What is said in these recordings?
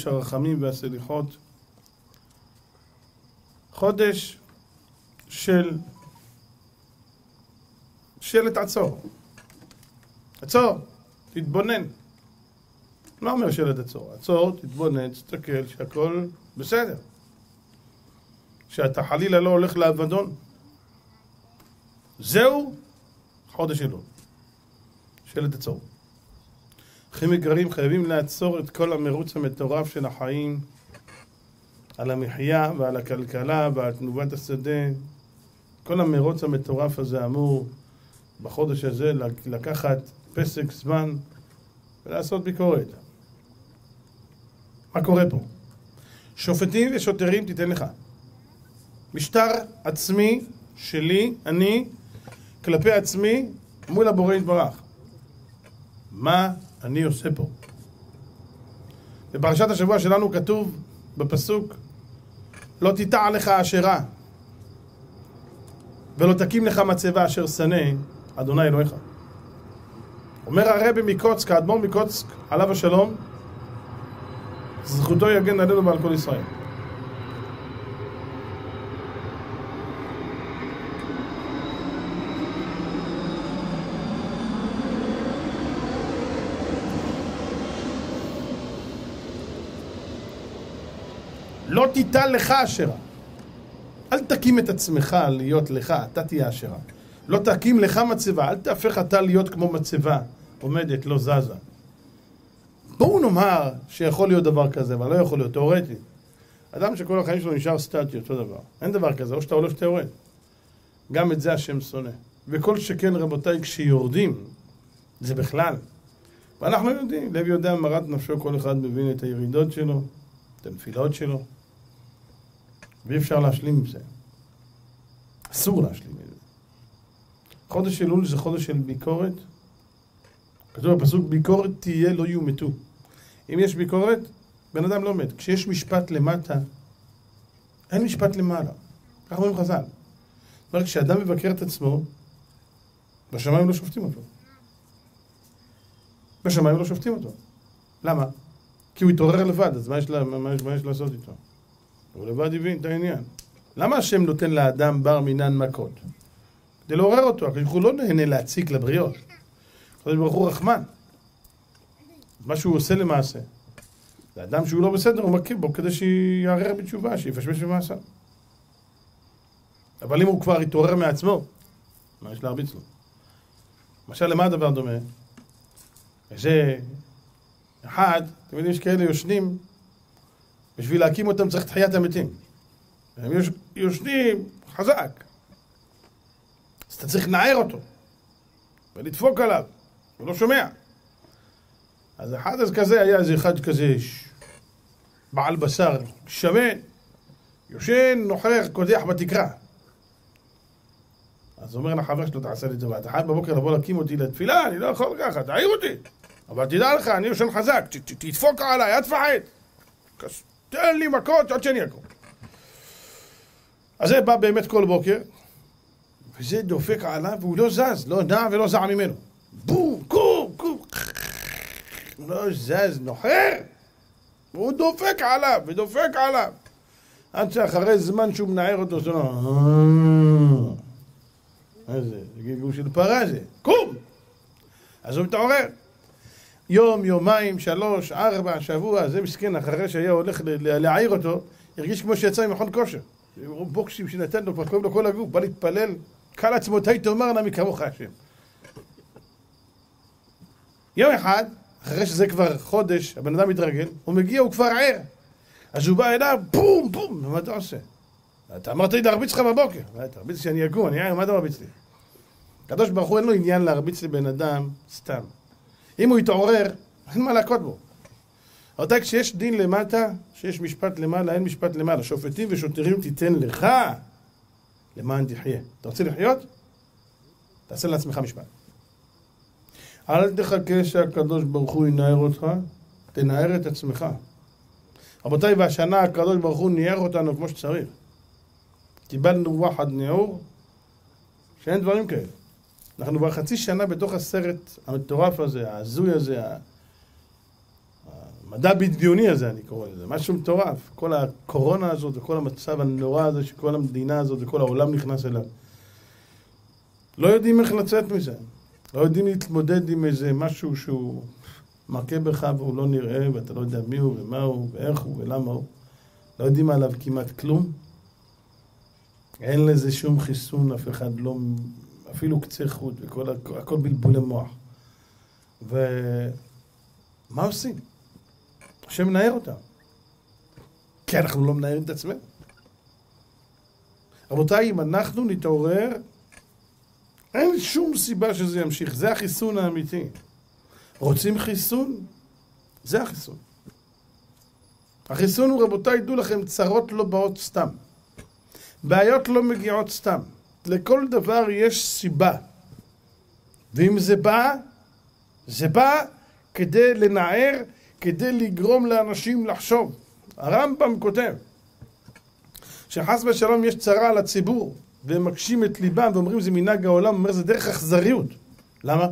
חודש הרחמים והסליחות, חודש של שלט עצור. עצור, תתבונן. מה אומר שלט עצור? עצור, תתבונן, תסתכל שהכל בסדר. שאתה חלילה לא הולך לאבדון. זהו חודש אלול. שלט עצור. אחים יקרים, חייבים לעצור את כל המרוץ המטורף של החיים על המחיה ועל הכלכלה ועל תנובת השדה. כל המרוץ המטורף הזה אמור בחודש הזה לקחת פסק זמן ולעשות ביקורת. מה קורה פה? שופטים ושוטרים תיתן לך. משטר עצמי שלי, אני, כלפי עצמי, מול הבורא יתברך. מה אני עושה פה? בפרשת השבוע שלנו כתוב בפסוק לא תיטע לך אשרה ולא תקים לך מצבה אשר שנא אדוני אלוהיך. אומר הרבי מקוצק, האדמו"ר מקוצק, עליו השלום, זכותו יגן עלינו ועל כל ישראל. לא תיטל לך אשרה. אל תקים את עצמך להיות לך, אתה תהיה אשרה. לא תקים לך מצבה, אל תהפך אתה להיות כמו מצבה עומדת, לא זזה. בואו נאמר שיכול להיות דבר כזה, אבל לא יכול להיות, תאורטי. אדם שכל החיים שלו נשאר סטטי, אותו דבר. אין דבר כזה, או שאתה עולה או שאתה יורד. גם את זה השם שונא. וכל שכן, רבותיי, כשיורדים, זה בכלל. ואנחנו יודעים, לב יודע מרת נפשו, כל אחד מבין את הירידות שלו, את הנפילות שלו. ואי אפשר להשלים עם זה. אסור להשלים עם זה. חודש אלול זה חודש של ביקורת. כתוב בפסוק, ביקורת תהיה לא יומתו. אם יש ביקורת, בן אדם לא מת. כשיש משפט למטה, אין משפט למעלה. ככה אומרים חז"ל. זאת אומרת, כשאדם מבקר את עצמו, בשמיים לא שופטים אותו. בשמיים לא שופטים אותו. למה? כי הוא התעורר לבד, אז מה יש, לה, מה, מה יש לעשות איתו? הוא לבד הבין את העניין. למה השם נותן לאדם בר מינן מכות? כדי לעורר אותו, הקדוש ברוך הוא לא נהנה להציק לבריות. הקדוש ברוך הוא רחמן. מה שהוא עושה למעשה. זה אדם שהוא לא בסדר, הוא מכיר בו כדי שיערער בתשובה, שיפשפש במעשה. אבל אם הוא כבר התעורר מעצמו, מה יש להרביץ לו? למשל, למה הדבר דומה? זה אחד, יודעים, יש כאלה יושנים, בשביל להקים אותם צריך תחיית המתים. הם יושנים חזק. אז אתה צריך לנער אותו, ולדפוק עליו, הוא לא שומע. אז אחד אז כזה, היה איזה אחד כזה, בעל בשר, שמן, יושן, נוחך, קודח בתקרה. אז אומר לחבר שלו, תעשה לי את זה, אתה חייב בבוקר לבוא להקים אותי לתפילה, אני לא יכול ככה, תעיר אותי. אבל תדע לך, אני יושן חזק, תדפוק עליי, אל תפחד. תן לי מכות עד שאני אקום. אז זה בא באמת כל בוקר, וזה דופק עליו, והוא לא זז, לא נע ולא זע ממנו. בום, קום, קום. הוא לא זז, נוחר. והוא דופק עליו, ודופק עליו. עד שאחרי זמן שהוא מנער אותו, זה לא... מה זה? זה גלגול של פרה זה. קום! אז הוא מתעורר. יום, יומיים, שלוש, ארבע, שבוע, זה מסכן, אחרי שהיה הולך להעיר אותו, הרגיש כמו שיצא ממכון כושר. בוקסים שנתן לו, כבר כואב לו כל הגוף, בא להתפלל, קל עצמותי תאמרנה מכמוך השם. יום אחד, אחרי שזה כבר חודש, הבן אדם מתרגל, הוא מגיע, הוא כבר ער. אז הוא בא אליו, בום, בום, מה אתה עושה? אתה אמרת לי להרביץ לך בבוקר. תרביץ שאני אקום, אני ער, מה אתה מרביץ לי? הקדוש ברוך הוא אין לו עניין להרביץ לבן אדם סתם. אם הוא יתעורר, אין מה להכות בו. רבותיי, כשיש דין למטה, כשיש משפט למעלה, אין משפט למעלה. שופטים ושוטרים תיתן לך למען תחיה. אתה רוצה לחיות? תעשה לעצמך משפט. אל תחכה שהקדוש ברוך הוא ינער אותך, תנער את עצמך. רבותיי, והשנה הקדוש ברוך הוא ניער אותנו כמו שצריך. קיבלנו וואחד ניעור, שאין דברים כאלה. אנחנו כבר חצי שנה בתוך הסרט המטורף הזה, ההזוי הזה, המדע בדיוני הזה, אני קורא לזה, משהו מטורף. כל הקורונה הזאת וכל המצב הנורא הזה שכל המדינה הזאת וכל העולם נכנס אליו. לא יודעים איך לצאת מזה. לא יודעים להתמודד עם איזה משהו שהוא מכה בך והוא לא נראה ואתה לא יודע מי הוא ומה הוא ואיך הוא ולמה הוא. לא יודעים עליו כמעט כלום. אין לזה שום חיסון, אף אחד לא, אפילו קצה חוט, וכל, הכל בלבולי מוח. ומה עושים? השם מנער אותם. כי אנחנו לא מנערים את עצמנו. רבותיי, אם אנחנו נתעורר, אין שום סיבה שזה ימשיך. זה החיסון האמיתי. רוצים חיסון? זה החיסון. החיסון הוא, רבותיי, דעו לכם, צרות לא באות סתם. בעיות לא מגיעות סתם. לכל דבר יש סיבה. ואם זה בא, זה בא כדי לנער, כדי לגרום לאנשים לחשוב. הרמב"ם כותב שחס ושלום יש צרה על הציבור והם מקשים את ליבם ואומרים זה מנהג העולם, אומר זה דרך אכזריות. למה?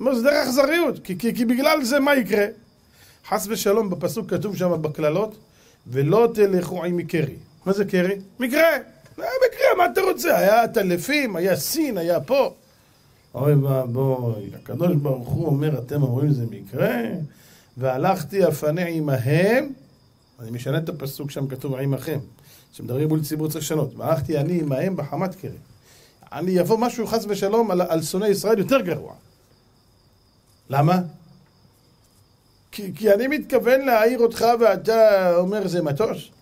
אומר זה דרך אכזריות, כי, כי, כי בגלל זה מה יקרה? חס ושלום בפסוק כתוב שם בקללות ולא תלכו עם מקרי. מה זה קרי? מקרה! אה, מקרה, מה אתה רוצה? היה עטלפים, היה סין, היה פה. אוי ואבוי, הקדוש ברוך הוא אומר, אתם אומרים זה מקרה, והלכתי אפנה עמהם, אני משנה את הפסוק שם כתוב עמכם, שמדברים מול ציבור צריך לשנות, והלכתי אני עמהם בחמת קרי. אני יבוא משהו חס ושלום על, על שונאי ישראל יותר גרוע. למה? כי, כי אני מתכוון להעיר אותך ואתה אומר זה מטוש.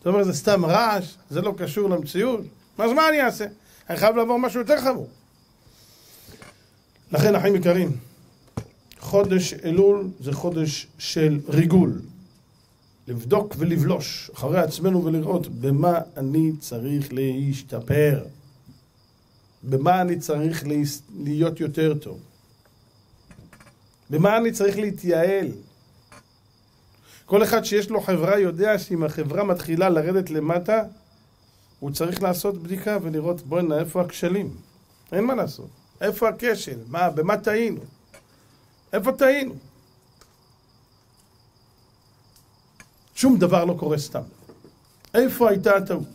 אתה אומר זה סתם רעש, זה לא קשור למציאות. אז מה אני אעשה? אני חייב לעבור משהו יותר חמור. לכן, אחים יקרים, חודש אלול זה חודש של ריגול. לבדוק ולבלוש אחרי עצמנו ולראות במה אני צריך להשתפר. במה אני צריך להיות יותר טוב. במה אני צריך להתייעל. כל אחד שיש לו חברה יודע שאם החברה מתחילה לרדת למטה, הוא צריך לעשות בדיקה ולראות בוא'נה איפה הכשלים. אין מה לעשות. איפה הכשל? מה, במה טעינו? איפה טעינו? שום דבר לא קורה סתם. איפה הייתה הטעות?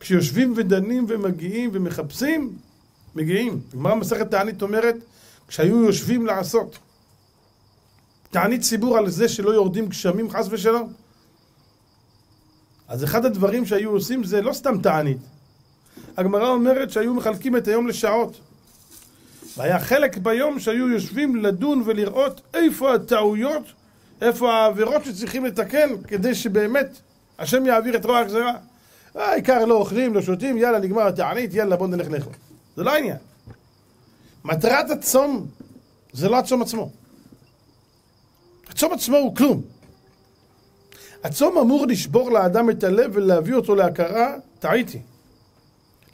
כשיושבים ודנים ומגיעים ומחפשים, מגיעים. גמרא מסכת תענית אומרת, כשהיו יושבים לעשות. תענית ציבור על זה שלא יורדים גשמים חס ושלום. אז אחד הדברים שהיו עושים זה לא סתם תענית. הגמרא אומרת שהיו מחלקים את היום לשעות. והיה חלק ביום שהיו יושבים לדון ולראות איפה הטעויות, איפה העבירות שצריכים לתקן, כדי שבאמת השם יעביר את רוע הגזרה. העיקר לא אוכלים, לא שותים, יאללה נגמר התענית, יאללה בוא נלך לאכול. זה לא העניין. מטרת הצום זה לא הצום עצמו. הצום עצמו הוא כלום. הצום אמור לשבור לאדם את הלב ולהביא אותו להכרה, טעיתי.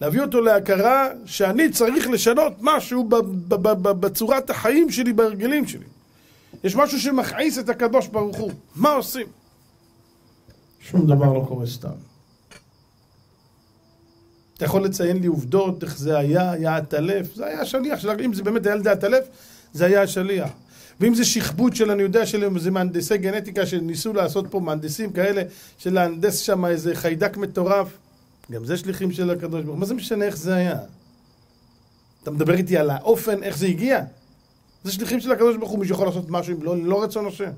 להביא אותו להכרה שאני צריך לשנות משהו בצורת החיים שלי, בהרגלים שלי. יש משהו שמכעיס את הקדוש ברוך הוא. מה עושים? שום דבר לא קורה סתם. אתה יכול לציין לי עובדות, איך זה היה, היה עטלף, זה היה השליח, אם זה באמת היה ילדי עטלף, זה היה השליח. ואם זה שכבות של, אני יודע, של איזה מהנדסי גנטיקה שניסו לעשות פה מהנדסים כאלה, של להנדס שם איזה חיידק מטורף, גם זה שליחים של הקדוש ברוך הוא. מה זה משנה איך זה היה? אתה מדבר איתי על האופן, איך זה הגיע? זה שליחים של הקדוש ברוך הוא, מישהו יכול לעשות משהו אם לא, לא רצון השם.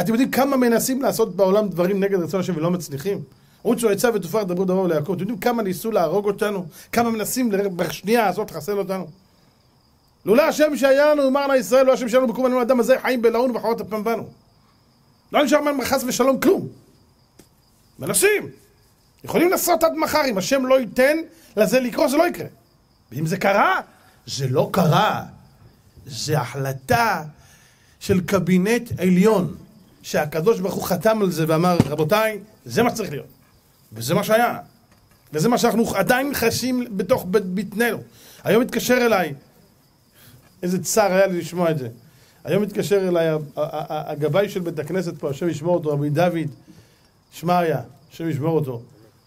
אתם יודעים כמה מנסים לעשות בעולם דברים נגד רצון השם ולא מצליחים? רוצו עצה ותופר דברו דבר ליעקב. אתם יודעים כמה ניסו להרוג אותנו? כמה מנסים בשנייה הזאת לחסל אותנו? לולא השם שהיה לנו, אמר לה ישראל, לא השם שלנו בקום עלינו האדם הזה, חיים בלעון וחורות הפעם בנו. לא נשאר מהם חס ושלום כלום. מנסים. יכולים לעשות עד מחר, אם השם לא ייתן לזה לקרות, זה לא יקרה. ואם זה קרה, זה לא קרה. זה החלטה של קבינט עליון, שהקדוש ברוך הוא חתם על זה ואמר, רבותיי, זה מה שצריך להיות. וזה מה שהיה. וזה מה שאנחנו עדיין חשים בתוך בטננו. היום התקשר אליי, איזה צער היה לי לשמוע את זה. היום התקשר אליי הגבאי של בית הכנסת פה, השם ישמור אותו, רבי דוד שמעיה, השם ישמור אותו.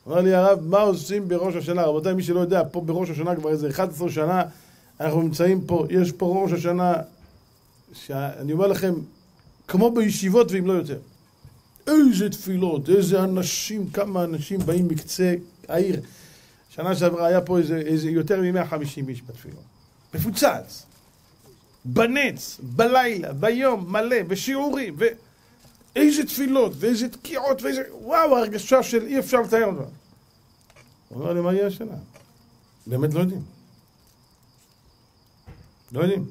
אמר לי הרב, מה עושים בראש השנה? רבותיי, מי שלא יודע, פה בראש השנה כבר איזה 11 שנה, אנחנו נמצאים פה, יש פה ראש השנה, שאני אומר לכם, כמו בישיבות ואם לא יותר. איזה תפילות, איזה אנשים, כמה אנשים באים מקצה העיר. שנה שעברה היה פה איזה, איזה יותר מ-150 איש בתפילות. מפוצץ. בנץ, בלילה, ביום, מלא, בשיעורים, ואיזה תפילות, ואיזה תקיעות, ואיזה... וואו, הרגשה של אי אפשר לתאר אותה. הוא אומר לי, מה יהיה השנה? באמת לא יודעים. לא יודעים.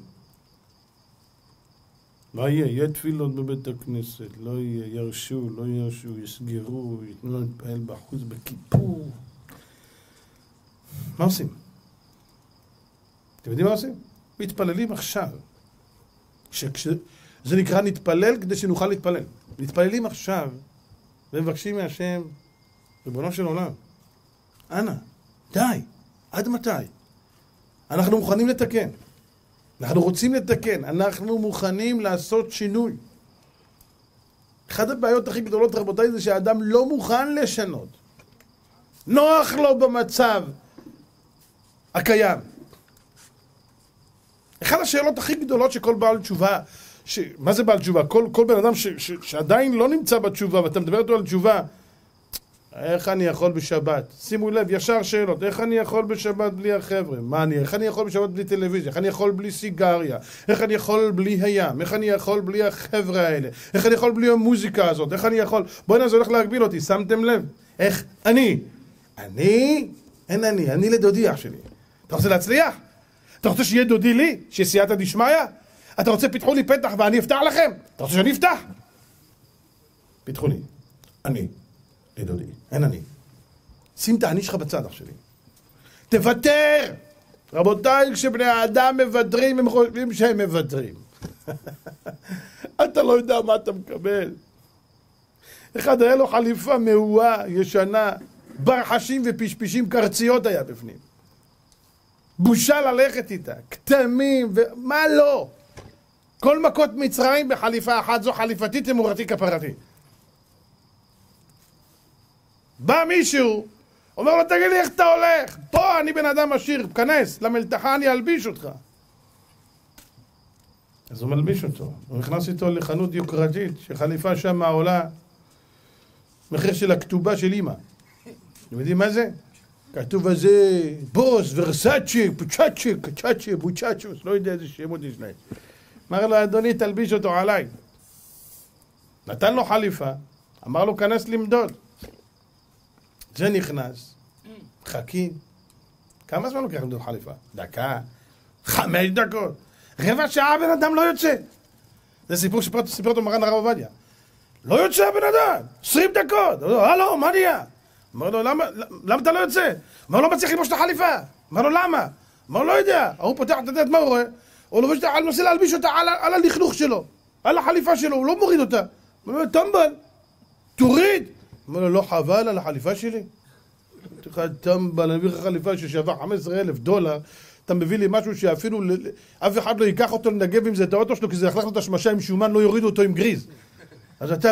מה יהיה? יהיה תפילות בבית הכנסת, לא יהיה, ירשו, לא ירשו, יסגרו, ייתנו להתפעל בחוץ בכיפור. מה עושים? אתם יודעים מה עושים? מתפללים עכשיו. שכש... זה נקרא נתפלל כדי שנוכל להתפלל. מתפללים עכשיו ומבקשים מהשם, ריבונו של עולם, אנא, די, עד מתי? אנחנו מוכנים לתקן. אנחנו רוצים לתקן, אנחנו מוכנים לעשות שינוי. אחת הבעיות הכי גדולות, רבותיי, זה שהאדם לא מוכן לשנות. נוח לו במצב הקיים. אחת השאלות הכי גדולות שכל בעל תשובה, ש... מה זה בעל תשובה? כל, כל בן אדם ש... ש... שעדיין לא נמצא בתשובה ואתה מדבר איתו על תשובה, איך אני יכול בשבת? שימו לב, ישר שאלות. איך אני יכול בשבת בלי החבר'ה? מה אני? איך אני יכול בשבת בלי טלוויזיה? איך אני יכול בלי סיגריה? איך אני יכול בלי הים? איך אני יכול בלי החבר'ה האלה? איך אני יכול בלי המוזיקה הזאת? איך אני יכול... בוא'נה, זה הולך להגביל אותי, שמתם לב? איך אני? אני? אין אני, אני לדודי אח שלי. אתה רוצה להצליח? אתה רוצה שיהיה דודי לי? שיהיה סייעתא דשמיא? אתה רוצה פיתחו לי פתח ואני אפתח לכם? אתה רוצה שאני אפתח? פיתחו לי. אני. לדודי. אין אני. שים את האני שלך בצד אח שלי. תוותר! רבותיי, כשבני האדם מוותרים, הם חושבים שהם מוותרים. אתה לא יודע מה אתה מקבל. אחד היה לו חליפה מהואה, ישנה, ברחשים ופשפשים, קרציות היה בפנים. בושה ללכת איתה, כתמים ומה לא. כל מכות מצרים בחליפה אחת זו חליפתי תמורתי כפרתי. בא מישהו, אומר לו תגיד לי איך אתה הולך? פה אני בן אדם עשיר, כנס, למלתחה אני אלביש אותך. אז הוא מלביש אותו, הוא נכנס איתו לחנות יוקרתית, שחליפה שם עולה מחיר של הכתובה של אימא. אתם יודעים מה זה? כתוב על זה בוס, ורסאצ'ה, פוצ'אצ'ה, קצ'אצ'ה, בוצ'אצ'וס, לא יודע איזה שמות יש להם. אמר לו, אדוני, תלביש אותו עליי. נתן לו חליפה, אמר לו, כנס למדוד. זה נכנס, חכים. כמה זמן לוקח למדוד חליפה? דקה? חמש דקות? רבע שעה הבן אדם לא יוצא. זה סיפור שסיפר אותו מרן הרב עובדיה. לא יוצא הבן אדם, עשרים דקות. הלו, מה נהיה? אמר לו, למה, למה אתה לא יוצא? אמר לו, לא מצליח ללבוש את החליפה. אמר לו, למה? אמר לו, לא יודע. ההוא פותח את הדלת, מה הוא רואה? הוא לובש אותה, מנסה להלביש אותה על, על הלכלוך שלו, על החליפה שלו, הוא לא מוריד אותה. אמר לו, טמבל, תוריד. אמר לו, לא חבל על החליפה שלי? אמרתי לך, טמבל, אני מביא לך חליפה ששווה 15 אלף דולר, אתה מביא לי משהו שאפילו אף אחד לא ייקח אותו לנגב עם זה את האוטו שלו, כי זה יחלך לו את השמשה עם שומן, לא יורידו אותו עם גריז. אז אתה...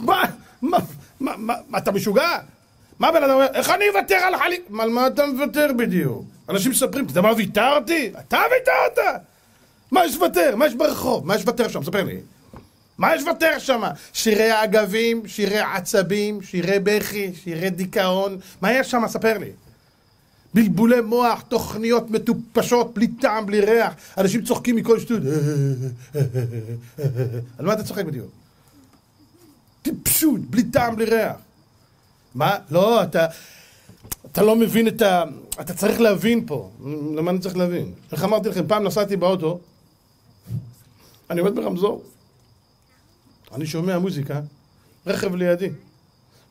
מה? מה? מה? מה? אתה משוגע? מה בן אדם אומר? איך אני אוותר על החליפה? על מה אתה מוותר בדיוק? אנשים מספרים, אתה יודע מה ויתרתי? אתה ויתרת! מה יש לוותר? מה יש ברחוב? מה יש לוותר שם? ספר לי. מה יש לוותר שם? שירי אגבים, שירי עצבים, שירי בכי, שירי דיכאון, מה יש שם? ספר לי. בלבולי מוח, תוכניות מטופשות, בלי טעם, בלי ריח, אנשים צוחקים מכל שטות. על מה אתה צוחק בדיוק? טיפשות, בלי טעם, בלי ריח. מה? לא, אתה... אתה לא מבין את ה... אתה צריך להבין פה. למה אני צריך להבין? איך אמרתי לכם, פעם נסעתי באוטו, אני עומד ברמזור, אני שומע מוזיקה, רכב לידי.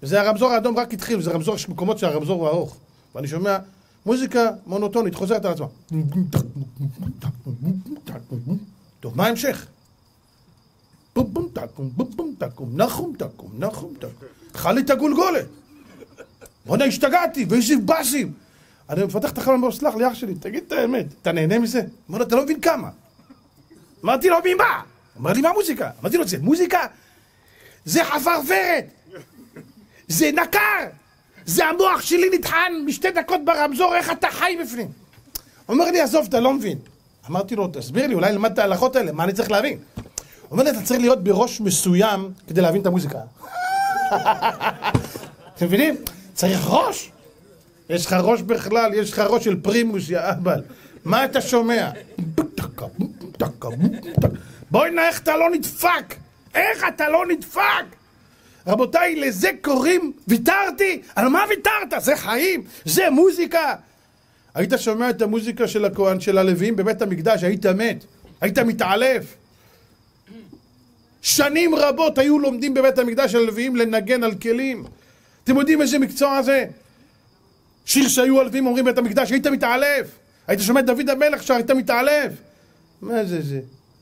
וזה הרמזור האדום רק התחיל, זה רמזור, יש מקומות שהרמזור הוא ארוך. ואני שומע מוזיקה מונוטונית, חוזרת על עצמה. טוב, מה ההמשך? בום בום תקום, בום בום תקום, נחום תקום, נחום תקום. אכל לי את הגולגולת. בוא'נה, השתגעתי, ואיזה באסים. אני מפתח את החלום, סלח לי, אח שלי, תגיד את האמת, אתה נהנה מזה? אמר לו, אתה לא מבין כמה. אמרתי לו, ממה? אמר לי, מה מוזיקה? אמרתי לו, זה מוזיקה? זה חפרפרת! זה נקר! זה המוח שלי נטחן משתי דקות ברמזור, איך אתה חי בפנים? אומר לי, עזוב, אתה לא מבין. אמרתי לו, תסביר לי, אולי נלמד את ההלכות האלה, מה אני צריך להבין? אומר לי, אתה צריך להיות בראש מסוים כדי להבין את המוזיקה. אתם מבינים? צריך ראש. יש לך ראש בכלל, יש לך ראש של פרימוס, יא אהבל. מה אתה שומע? בואי נא איך אתה לא נדפק! איך אתה לא נדפק! רבותיי, לזה קוראים ויתרתי? על מה ויתרת? זה חיים? זה מוזיקה? היית שומע את המוזיקה של הכהן, של הלווים בבית המקדש, היית מת, היית מתעלף. שנים רבות היו לומדים בבית המקדש הלוויים לנגן על כלים. אתם יודעים איזה מקצוע זה? שיר שהיו הלווים אומרים בבית המקדש, היית מתעלף. היית שומע את דוד המלך שר, היית מתעלף. מה זה זה?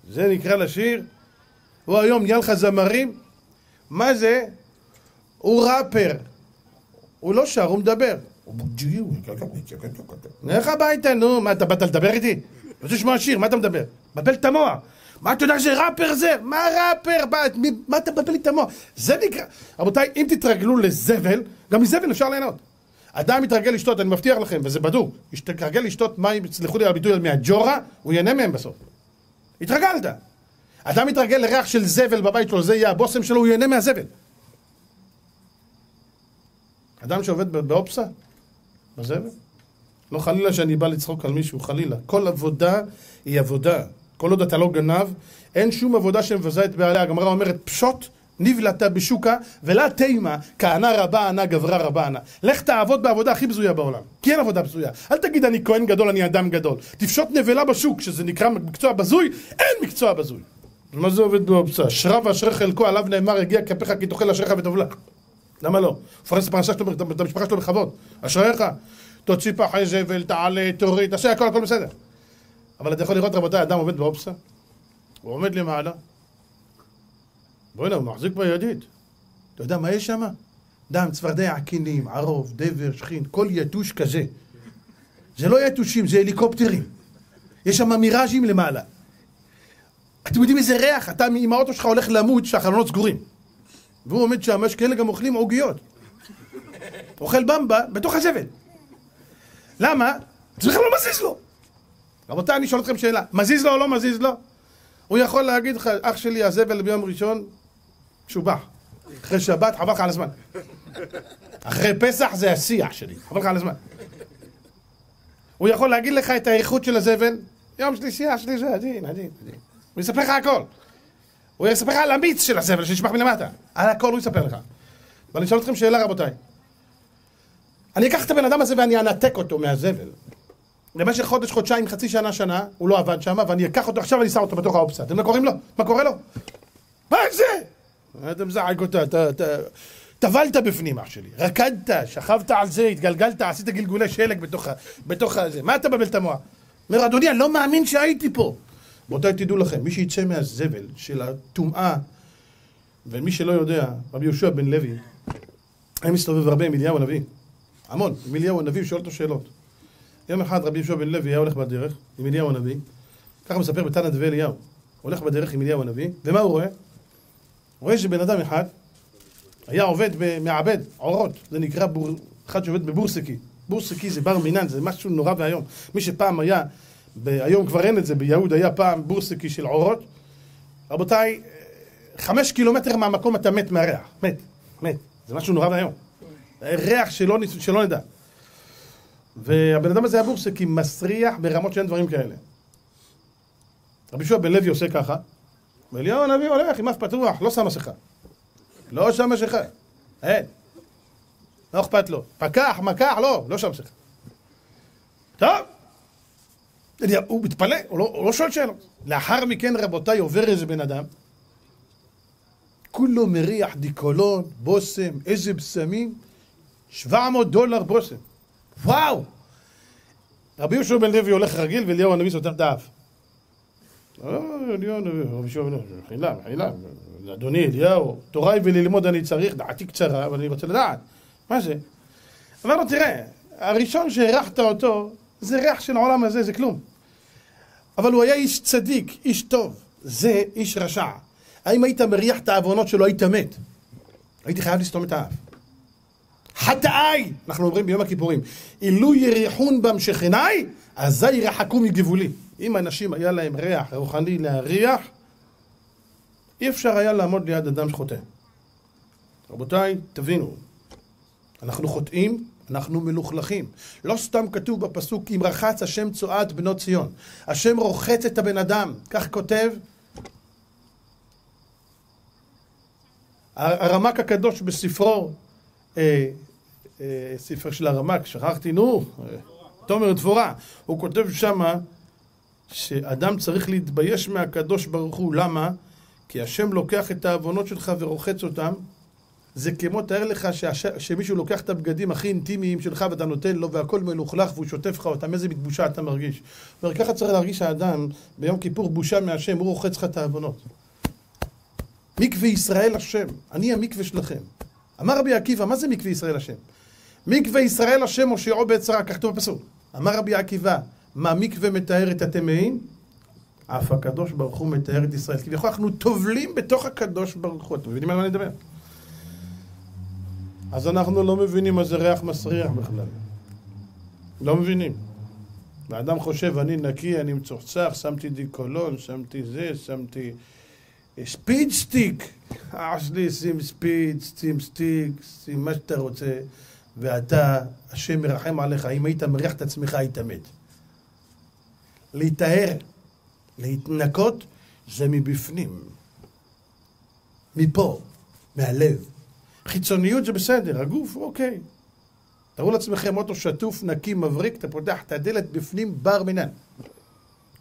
זה נקרא לשיר? הוא היום נהיה לך זמרים? מה זה? הוא ראפר. הוא לא שר, הוא מדבר. נלך הביתה, נו, מה, אתה באת לדבר איתי? רוצה לשמוע שיר, מה אתה מדבר? מבלבל את המוח. מה אתה יודע שזה ראפר זה? מה ראפר? מה, מה אתה מבלבל לי את המוח? זה נקרא... רבותיי, אם תתרגלו לזבל, גם מזבל אפשר ליהנות. אדם מתרגל לשתות, אני מבטיח לכם, וזה בדוק, יתרגל לשתות מים, סלחו לי על הביטוי, מהג'ורה, הוא ייהנה מהם בסוף. התרגלת. אדם מתרגל לריח של זבל בבית שלו, זה יהיה הבושם שלו, הוא ייהנה מהזבל. אדם שעובד באופסה, בזבל, לא חלילה שאני בא לצחוק על מישהו, חלילה. כל עבודה היא עבודה. כל עוד אתה לא גנב, אין שום עבודה שמבזה את בעליה. הגמרא אומרת, פשוט נבלעת בשוקה, ולה תימה, כהנה רבה ענה, גברה רבה ענה. לך תעבוד בעבודה הכי בזויה בעולם. כי אין עבודה בזויה. אל תגיד אני כהן גדול, אני אדם גדול. תפשוט נבלה בשוק, שזה נקרא מקצוע בזוי, אין מקצוע בזוי. מה זה עובד באופציה? אשרה ואשרי חלקו, עליו נאמר, הגיע כפיך כי תאכל אשריך וטוב לך. למה לא? פרס פרנסה שלו, את המשפחה שלו בכבוד. אשריך. תוציא פחי זבל, תעלה, תוריד, תעשה הכל, הכל בסדר. אבל אתה יכול לראות, רבותיי, אדם עומד באופסה, הוא עומד למעלה, בוא'נה, הוא מחזיק בידית. אתה יודע מה יש שם? דם, צפרדע, עקינים, ערוב, דבר, שכין, כל יתוש כזה. זה לא יתושים, זה הליקופטרים. יש שם מיראז'ים למעלה. אתם יודעים איזה ריח? אתה עם האוטו שלך הולך למות שהחלונות סגורים. והוא עומד שם, יש כאלה גם אוכלים עוגיות. אוכל במבה בתוך הזבל. למה? זה בכלל לא מזיז לו. רבותיי, אני שואל אתכם שאלה, מזיז לו או לא מזיז לו? הוא יכול להגיד לך, אח שלי, הזבל ביום ראשון, משובח. אחרי שבת, חבל לך על הזמן. אחרי פסח זה השיח שלי, חבל לך על הזמן. הוא יכול להגיד לך את האיכות של הזבל, יום שלישי, אח שלי זה עדין, עדין, עדין. הוא יספר לך הכל. הוא יספר לך על המיץ של הזבל שנשמח מלמטה. על הכל הוא יספר לך. ואני אשאל אתכם שאלה, רבותיי. אני אקח את הבן אדם הזה ואני אנתק אותו מהזבל. למשך חודש, חודשיים, חצי שנה, שנה, הוא לא עבד שם, ואני אקח אותו עכשיו ואני שם אותו בתוך האופציה. אתם לא קוראים לו? מה קורה לו? מה זה? אתה מזעק אותה, אתה... טבלת בפנים, אח שלי. רקדת, שכבת על זה, התגלגלת, עשית גלגולי שלג בתוך, בתוך הזה. מה אתה מבלבל את המוח? אומר, אדוני, אני לא מאמין שהייתי פה. רבותיי, תדעו לכם, מי שיצא מהזבל של הטומאה, ומי שלא יודע, רבי יהושע בן לוי, היה מסתובב הרבה עם אליהו הנביא. המון. עם אליהו הנביא, הוא שואל אותו שאלות. יום אחד רבי יהושע בן לוי היה הולך בדרך עם אליהו הנביא, ככה מספר בתנא דבי אליהו. הולך בדרך עם אליהו הנביא, ומה הוא רואה? הוא רואה שבן אדם אחד היה עובד, מעבד, עורות, זה נקרא בור, אחד שעובד בבורסקי. בורסקי זה בר מינן, זה משהו נורא ואיום. מי שפעם היה, ב, היום כבר אין את זה, ביהוד היה פעם בורסקי של עורות. רבותיי, חמש קילומטר מהמקום אתה מת מהריח, מת, מת. זה משהו נורא ואיום. ריח שלא, שלא נדע. והבן אדם הזה היה בורסקי מסריח ברמות שאין דברים כאלה. רבי שועה בן לוי עושה ככה, ואליהו הנביא הולך עם אף פתוח, לא שם מסכה. לא שם מסכה. אין. לא אכפת לו. פקח, מקח, לא, לא שם מסכה. טוב. הוא מתפלא, הוא לא, הוא לא שואל שאלות. לאחר מכן, רבותיי, עובר איזה בן אדם, כולו מריח דיקולון, בושם, איזה בשמים, 700 דולר בושם. וואו! רבי יהושע בן לוי הולך רגיל ואליהו הנביא סותר את האף. אה, אדוני אליהו, תוריי וללמוד אני צריך, דעתי קצרה, אבל אני רוצה לדעת. מה זה? אמר לו, תראה, הראשון שהרחת אותו, זה ריח של העולם הזה, זה כלום. אבל הוא היה איש צדיק, איש טוב. זה איש רשע. האם היית מריח את העוונות שלו, היית מת. הייתי חייב לסתום את האף. חטאי, אנחנו אומרים ביום הכיפורים, אילו יריחון בם שכניי, אזי ירחקו מגבולי. אם אנשים היה להם ריח רוחני להריח, אי אפשר היה לעמוד ליד אדם שחוטא. רבותיי, תבינו, אנחנו חוטאים, אנחנו מלוכלכים. לא סתם כתוב בפסוק, אם רחץ השם צועת בנות ציון. השם רוחץ את הבן אדם, כך כותב הרמק הקדוש בספרו, ספר של הרמק, שכחתי, נו, אה, תומר דבורה, הוא כותב שמה שאדם צריך להתבייש מהקדוש ברוך הוא, למה? כי השם לוקח את העוונות שלך ורוחץ אותם זה כמו, תאר לך שהש... שמישהו לוקח את הבגדים הכי אינטימיים שלך ואתה נותן לו והכל מלוכלך והוא שוטף לך אותם, איזה בושה אתה מרגיש. אומר, ככה צריך להרגיש האדם ביום כיפור בושה מהשם, הוא רוחץ לך את העוונות. מקווה ישראל השם, אני המקווה שלכם. אמר רבי עקיבא, מה זה מקווה ישראל השם? מקווה ישראל השם הושיעו בעצרה, כך כתוב בפסוק. אמר רבי עקיבא, מה מקווה מטהר את הטמאים? אף הקדוש ברוך הוא מטהר את ישראל. כביכול אנחנו טובלים בתוך הקדוש ברוך הוא. אתם מבינים על מה אני מדבר? אז אנחנו לא מבינים מה זה ריח מסריח בכלל. לא מבינים. האדם חושב, אני נקי, אני מצוחצח, שמתי דיקולון, שמתי זה, שמתי Speed Stick. אח שלי, שים Speed, שים Stick, שים מה שאתה רוצה, ואתה, השם מרחם עליך, אם היית מריח את עצמך, היית מת. להיטהר, להתנקות, זה מבפנים. מפה, מהלב. חיצוניות זה בסדר, הגוף, אוקיי. תראו לעצמכם אוטו שטוף, נקי, מבריק, אתה פותח את הדלת בפנים בר מינן.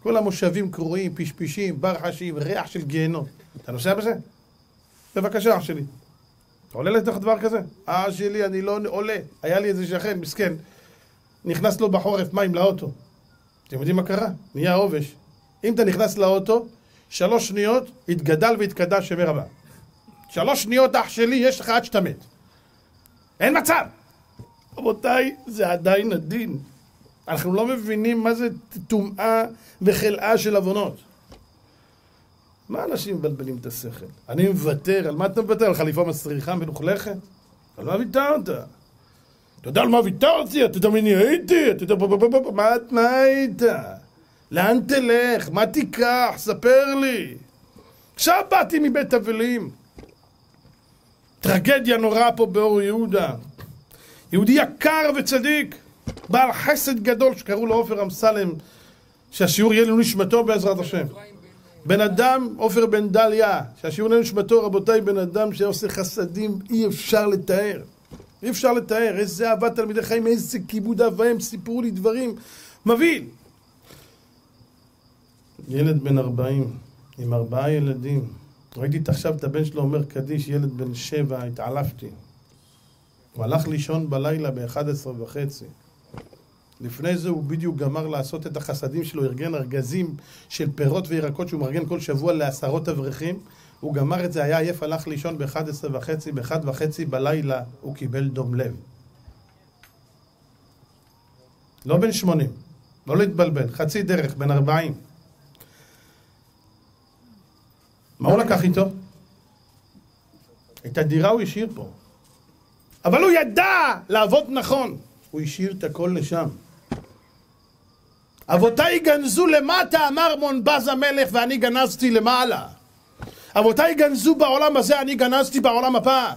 כל המושבים קרועים, פשפשים, בר חשים, ריח של גיהנום. אתה נוסע בזה? בבקשה, אח שלי. אתה עולה לתוך דבר כזה? אח שלי, אני לא עולה. היה לי איזה שכן, מסכן, נכנס לו בחורף מים לאוטו. אתם יודעים מה קרה? נהיה עובש. אם אתה נכנס לאוטו, שלוש שניות, התגדל והתקדש שמר הבא. שלוש שניות אח שלי, יש לך עד שאתה מת. אין מצב! רבותיי, זה עדיין הדין. אנחנו לא מבינים מה זה טומאה וחלאה של עוונות. מה אנשים מבלבלים את השכל? אני מוותר, על מה אתה מוותר? על חליפה מסריחה מלוכלכת? על מה ויתרת? אתה יודע על מה ויתרתי? אתה יודע מי הייתי? אתה יודע... מה היית? לאן תלך? מה תיקח? ספר לי. עכשיו באתי מבית אבלים. טרגדיה נוראה פה באור יהודה. יהודי יקר וצדיק, בעל חסד גדול שקראו לו עופר אמסלם, שהשיעור יהיה לנו נשמתו בעזרת השם. בן אדם, עופר בן דליה, שהשיעור יהיה נשמתו, רבותיי, בן אדם שעושה חסדים, אי אפשר לתאר. אי אפשר לתאר, איזה אהבת תלמידי חיים, איזה כיבוד אב ואם, סיפרו לי דברים מבהיל. ילד בן ארבעים, עם ארבעה ילדים, ראיתי עכשיו את הבן שלו אומר קדיש, ילד בן שבע, התעלפתי. הוא הלך לישון בלילה ב-11 וחצי. לפני זה הוא בדיוק גמר לעשות את החסדים שלו, ארגן ארגזים של פירות וירקות שהוא מארגן כל שבוע לעשרות אברכים. הוא גמר את זה, היה עייף, הלך לישון ב-11 וחצי, ב-1 וחצי בלילה הוא קיבל דום לב. לא בן 80, לא להתבלבל, חצי דרך, בן 40. מה הוא לקח איתו? את הדירה הוא השאיר פה. אבל הוא ידע לעבוד נכון. הוא השאיר את הכל לשם. אבותיי גנזו למטה, אמר מונבז המלך, ואני גנזתי למעלה. אבותיי גנזו בעולם הזה, אני גנזתי בעולם הבא.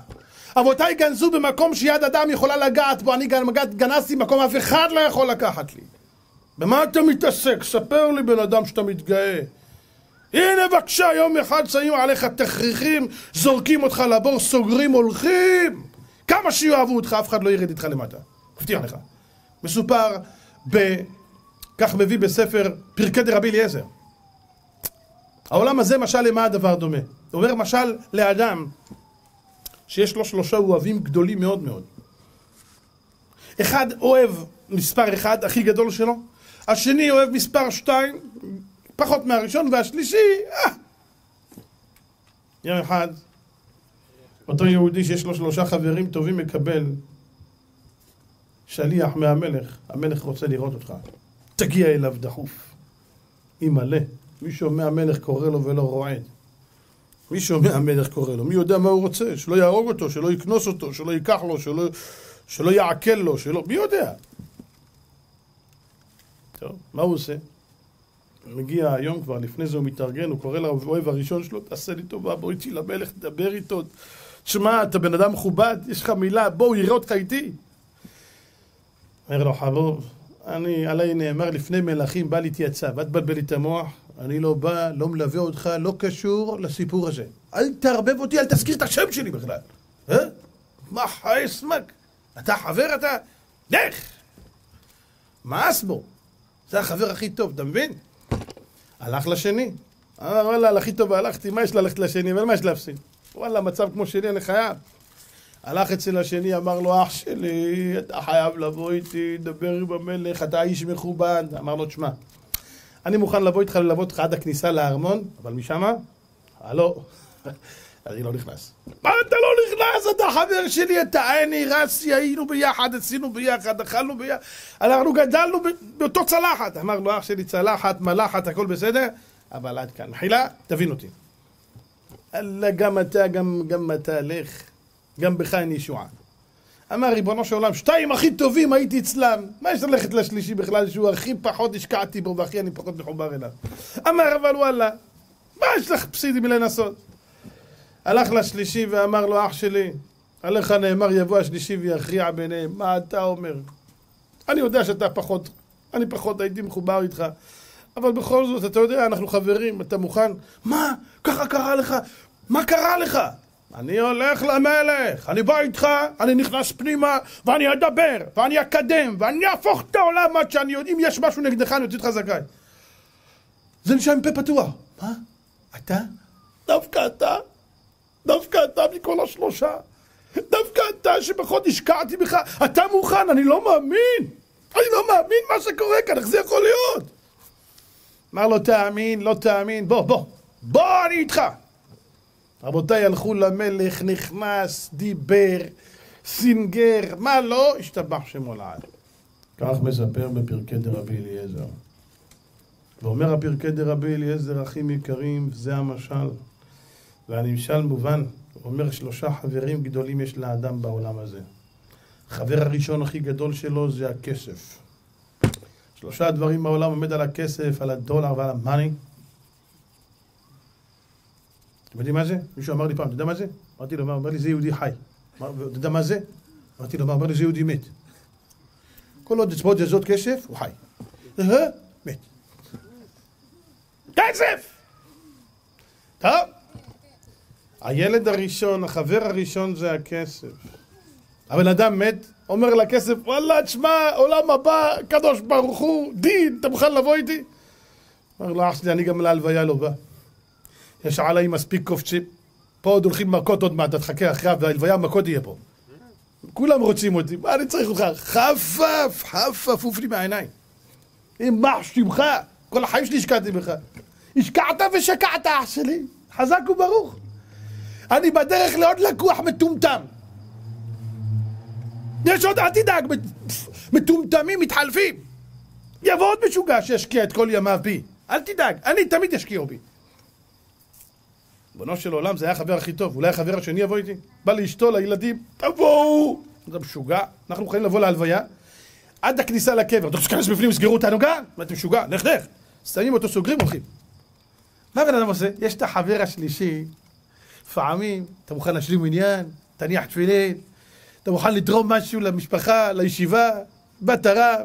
אבותיי גנזו במקום שיד אדם יכולה לגעת בו, אני גנזתי במקום אף אחד לא יכול לקחת לי. במה אתה מתעסק? ספר לי בן אדם שאתה מתגאה. הנה בבקשה, יום אחד שמים עליך תכריכים, זורקים אותך לבור, סוגרים, הולכים. כמה שיאהבו אותך, אף אחד לא ירד איתך למטה. מבטיח לך. מסופר ב... כך מביא בספר פרקי דרבי אליעזר. העולם הזה משל למה הדבר דומה? אומר משל לאדם שיש לו שלושה אוהבים גדולים מאוד מאוד. אחד אוהב מספר אחד, הכי גדול שלו, השני אוהב מספר שתיים, פחות מהראשון, והשלישי, אה. יום אחד, אותו יהודי שיש לו שלושה חברים טובים מקבל שליח מהמלך, המלך רוצה לראות אותך, תגיע אליו דחוף, ימלא. מי שומע המלך קורא לו ולא רועד. מי שומע המלך קורא לו, מי יודע מה הוא רוצה, שלא יהרוג אותו, שלא יקנוס אותו, שלא ייקח לו, שלא... שלא יעקל לו, שלא, מי יודע? טוב, מה הוא עושה? מגיע היום כבר, לפני זה הוא מתארגן, הוא קורא לאוהב הראשון שלו, תעשה לי טובה, בוא איתי למלך, תדבר איתו. תשמע, אתה בן אדם מכובד, יש לך מילה, בוא, הוא יראה אותך איתי. אומר לו, חבוב, אני, עליי נאמר לפני מלכים בל יתייצב, אל תבלבל לי את המוח, אני לא בא, לא מלווה אותך, לא קשור לסיפור הזה. אל תערבב אותי, אל תזכיר את השם שלי בכלל. אה? מה חייסמק? אתה חבר אתה? לך! מאס בו. זה החבר הכי טוב, אתה מבין? הלך לשני. אמר, וואלה, הכי טוב הלכתי, מה יש ללכת לשני? אבל מה יש להפסיד? וואלה, מצב כמו שלי, אני חייב. הלך אצל השני, אמר לו, אח שלי, אתה חייב לבוא איתי, דבר עם המלך, אתה איש מכובד. אמר לו, תשמע, אני מוכן לבוא איתך, ללוות אותך עד הכניסה לארמון, אבל משמה, הלו, אני לא נכנס. מה אתה לא נכנס? אתה חבר שלי, אתה עיני, רסי, היינו ביחד, עשינו ביחד, אכלנו ביחד, אנחנו גדלנו באותו צלחת. אמר לו, אח שלי, צלחת, מלחת, הכל בסדר, אבל עד כאן. מחילה, תבין אותי. אללה, גם אתה, גם, גם אתה, לך. גם בך אין ישועה. אמר ריבונו של עולם, שתיים הכי טובים הייתי אצלם. מה יש ללכת לשלישי בכלל, שהוא הכי פחות השקעתי בו והכי אני פחות מחובר אליו? אמר, אבל וואלה, מה יש לך פסידי מלנסות? הלך לשלישי ואמר לו, אח שלי, עליך נאמר יבוא השלישי ויכריע ביניהם. מה אתה אומר? אני יודע שאתה פחות, אני פחות הייתי מחובר איתך. אבל בכל זאת, אתה יודע, אנחנו חברים, אתה מוכן? מה? ככה קרה לך? מה קרה לך? אני הולך למלך, אני בא איתך, אני נכנס פנימה, ואני אדבר, ואני אקדם, ואני אהפוך את העולם עד שאני יודע, אם יש משהו נגדך, אני אוציא אותך זכאי. זה נשאר עם פה פתוח. מה? אתה? דווקא אתה? דווקא אתה מכל השלושה? דווקא אתה שבחוד השקעתי בך, אתה מוכן, אני לא מאמין! אני לא מאמין מה שקורה כאן, איך זה יכול להיות? אמר לו, תאמין, לא תאמין, בוא, בוא, בוא, אני איתך. רבותיי, הלכו למלך, נכנס, דיבר, סינגר, מה לא? השתבח שמו לעד. כך מספר בפרקי דרבי אליעזר. ואומר הפרקי דרבי אליעזר, אחים יקרים, זה המשל. והנמשל מובן, הוא אומר שלושה חברים גדולים יש לאדם בעולם הזה. החבר הראשון הכי גדול שלו זה הכסף. שלושה דברים בעולם עומד על הכסף, על הדולר ועל המאני. אתם יודעים מה זה? מישהו אמר לי פעם, אתה יודע מה זה? אמרתי לו, אמר לי, זה יהודי חי. אתה יודע מה זה? אמרתי לו, אמר לי, זה יהודי מת. כל עוד אצבעות זזות כסף, הוא חי. מת. כסף! טוב. הילד הראשון, החבר הראשון זה הכסף. הבן אדם מת, אומר לכסף, וואלה, תשמע, עולם הבא, קדוש ברוך הוא, דין, אתה מוכן לבוא איתי? אומר לו, אח שלי, אני גם להלוויה לא בא. יש עליי מספיק קופצ'ים. פה עוד הולכים מכות עוד מעט, תחכה אחרי והלוויה מכות יהיה פה. כולם רוצים אותי, מה אני צריך אותך? חפף, חפף, עוף לי מהעיניים. מה שמך? כל החיים שלי השקעתי בך. השקעת ושקעת, אח שלי. חזק וברוך. אני בדרך לעוד לקוח מטומטם. יש עוד, אל תדאג, מטומטמים מתחלפים. יבוא עוד משוגע שישקיע את כל ימיו בי. אל תדאג, אני תמיד אשקיעו בי. ריבונו של עולם, זה היה החבר הכי טוב, אולי החבר השני יבוא איתי? בא לאשתו, לילדים, תבואו! זה משוגע, אנחנו יכולים לבוא להלוויה עד הכניסה לקבר, אתה רוצה להיכנס בפנים, יסגרו אותנו גם? מה אתה משוגע? לך לך! שמים אותו, סוגרים, הולכים. מה בן אדם עושה? יש את החבר השלישי, לפעמים, אתה מוכן להשלים עניין, תניח תפילין, אתה מוכן לתרום משהו למשפחה, לישיבה, בת הרב.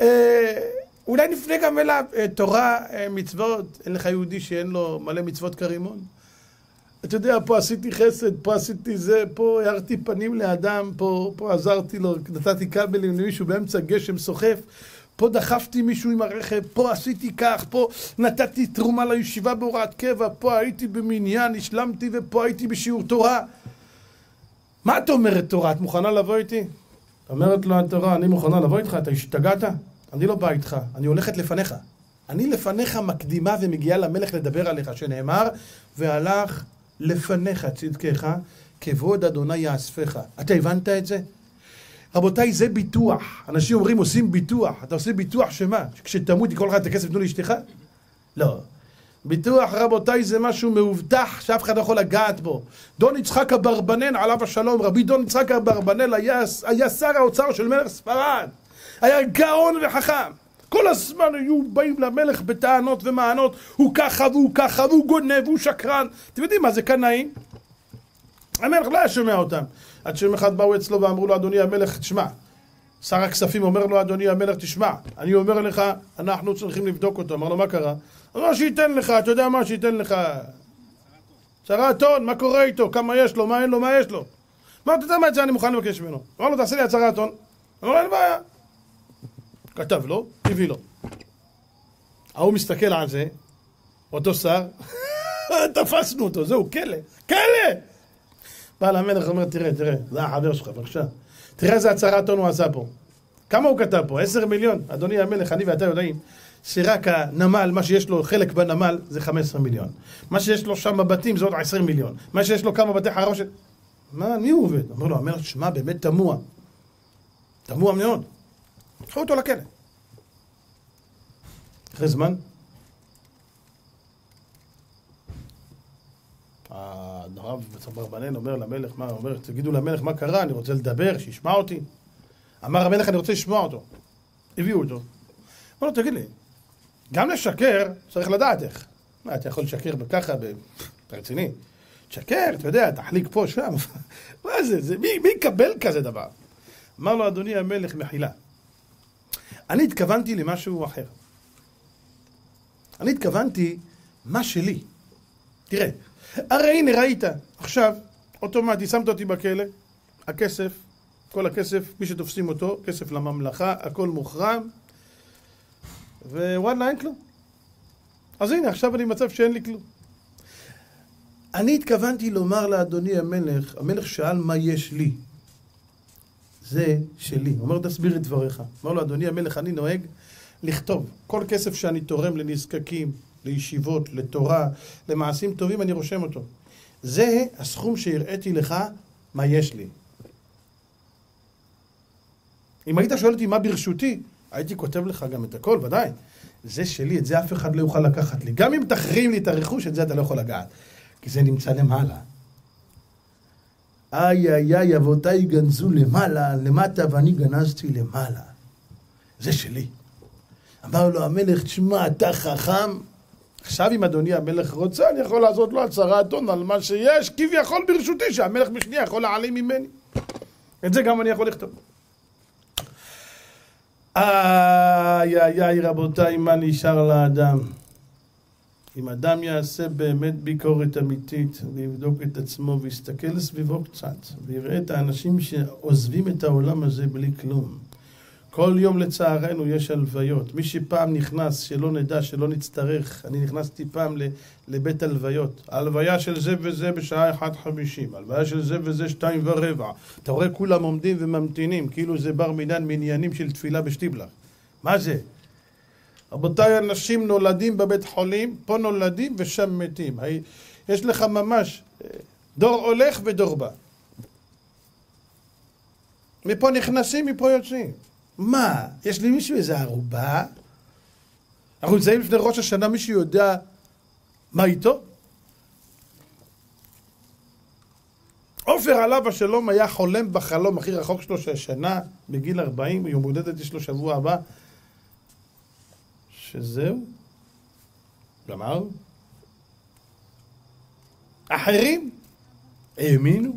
אה, אולי נפנה גם אליו, אה, תורה, אה, מצוות, אין לך יהודי שאין לו מלא מצוות כרימון? אתה יודע, פה עשיתי חסד, פה עשיתי זה, פה הארתי פנים לאדם, פה, פה עזרתי לו, נתתי כבלים למישהו באמצע גשם סוחף, פה דחפתי מישהו עם הרכב, פה עשיתי כך, פה נתתי תרומה לישיבה בהוראת קבע, פה הייתי במניין, השלמתי ופה הייתי בשיעור תורה. מה את אומרת תורה? את מוכנה לבוא איתי? אומרת לו התורה, אני מוכנה לבוא איתך, אתה השתגעת? אני לא בא איתך, אני הולכת לפניך. אני לפניך מקדימה ומגיעה למלך לדבר עליך, שנאמר, והלך לפניך צדקך, כבוד אדוני יאספך. אתה הבנת את זה? רבותיי, זה ביטוח. אנשים אומרים, עושים ביטוח. אתה עושה ביטוח שמה? כשתמות, כל אחד את הכסף תנו לאשתך? לא. ביטוח, רבותיי, זה משהו מאובטח שאף אחד לא יכול לגעת בו. דון יצחק אברבנאל, עליו השלום, רבי דון יצחק אברבנאל היה, היה שר האוצר של מלך ספרד. היה גאון וחכם. כל הזמן היו באים למלך בטענות ומענות, הוא ככה והוא ככה והוא גונב והוא שקרן. אתם יודעים מה זה קנאים? המלך לא היה שומע אותם. עד שיום אחד באו אצלו ואמרו לו, אדוני המלך, תשמע. שר הכספים אומר לו, אדוני המלך, תשמע, אני אומר לך, אנחנו צריכים לבדוק אותו. אמר לו, מה קרה? אמר שייתן לך, אתה יודע מה, שייתן לך. הצהרת הון, מה קורה איתו? כמה יש לו, מה אין לו, מה יש לו? אמר, אתה יודע מה, את זה אני מוכן לבקש ממנו. אמר לו, תעשה לי הצהרת הון. אמר לו, אין בעיה. כתב לו, הביא לו. ההוא מסתכל על זה, אותו שר, תפסנו אותו, זהו, כלא, כלא! בא למלך, אומר, תראה, תראה, זה החבר שלך, בבקשה. תראה איזה הצהרת הון הוא עשה פה. כמה הוא כתב פה? עשר מיליון. אדוני המלך, אני ואתה יודעים שרק הנמל, מה שיש לו חלק בנמל, זה חמש עשרה מיליון. מה שיש לו שם בבתים זה עוד עשרים מיליון. מה שיש לו כמה בתי חרושת... מה, מי הוא עובד? אומר לו, המלך, שמע, באמת תמוה. תמוה מאוד. קחו אותו לכלא. אחרי זמן, הרב אברבנאל אומר למלך, מה, אומר, תגידו למלך מה קרה, אני רוצה לדבר, שישמע אותי. אמר המלך, אני רוצה לשמוע אותו. הביאו אותו. אמר לו, תגיד לי, גם לשקר צריך לדעת איך. מה, אתה יכול לשקר ככה, אתה רציני? תשקר, אתה יודע, תחליק פה, שם. מה זה, זה מי, מי יקבל כזה דבר? אמר לו, אדוני המלך, מחילה. אני התכוונתי למשהו אחר. אני התכוונתי, מה שלי. תראה, הרי הנה ראית, עכשיו, אוטומטי, שמת אותי בכלא, הכסף, כל הכסף, מי שתופסים אותו, כסף לממלכה, הכל מוחרם, ווואלה, אין כלום. אז הנה, עכשיו אני במצב שאין לי כלום. אני התכוונתי לומר לאדוני המלך, המלך שאל מה יש לי. זה שלי. הוא אומר, תסביר את דבריך. אמר לו, אדוני המלך, אני נוהג לכתוב. כל כסף שאני תורם לנזקקים, לישיבות, לתורה, למעשים טובים, אני רושם אותו. זה הסכום שהראיתי לך מה יש לי. אם היית שואל אותי מה ברשותי, הייתי כותב לך גם את הכל, ודאי. זה שלי, את זה אף אחד לא יוכל לקחת לי. גם אם תחרים לי את הרכוש, את זה אתה לא יכול לגעת. כי זה נמצא למעלה. איי איי איי, אבותיי גנזו למעלה, למטה, ואני גנזתי למעלה. זה שלי. אמר לו המלך, תשמע, אתה חכם? עכשיו אם אדוני המלך רוצה, אני יכול לעשות לו הצהרת הון על מה שיש, כביכול ברשותי, שהמלך בשנייה יכול להעלים ממני. את זה גם אני יכול לכתוב. איי איי איי רבותיי, מה נשאר לאדם? אם אדם יעשה באמת ביקורת אמיתית ויבדוק את עצמו ויסתכל סביבו קצת ויראה את האנשים שעוזבים את העולם הזה בלי כלום כל יום לצערנו יש הלוויות. מי שפעם נכנס, שלא נדע, שלא נצטרך, אני נכנסתי פעם לבית הלוויות. הלוויה של זה וזה בשעה 1.50, הלוויה של זה וזה שתיים ורבע. אתה רואה כולם עומדים וממתינים, כאילו זה בר מינן מניינים של תפילה בשטיבלר. מה זה? רבותיי, אנשים נולדים בבית חולים, פה נולדים ושם מתים. יש לך ממש אה, דור הולך ודור בא. מפה נכנסים, מפה יוצאים. מה, יש לי מישהו איזה ערובה? אנחנו נמצאים לפני ראש השנה, מישהו יודע מה איתו? עופר עליו השלום היה חולם בחלום הכי רחוק שלו של שנה, בגיל 40, יום הולדת יש לו שבוע הבא, שזהו, גמר. אחרים האמינו.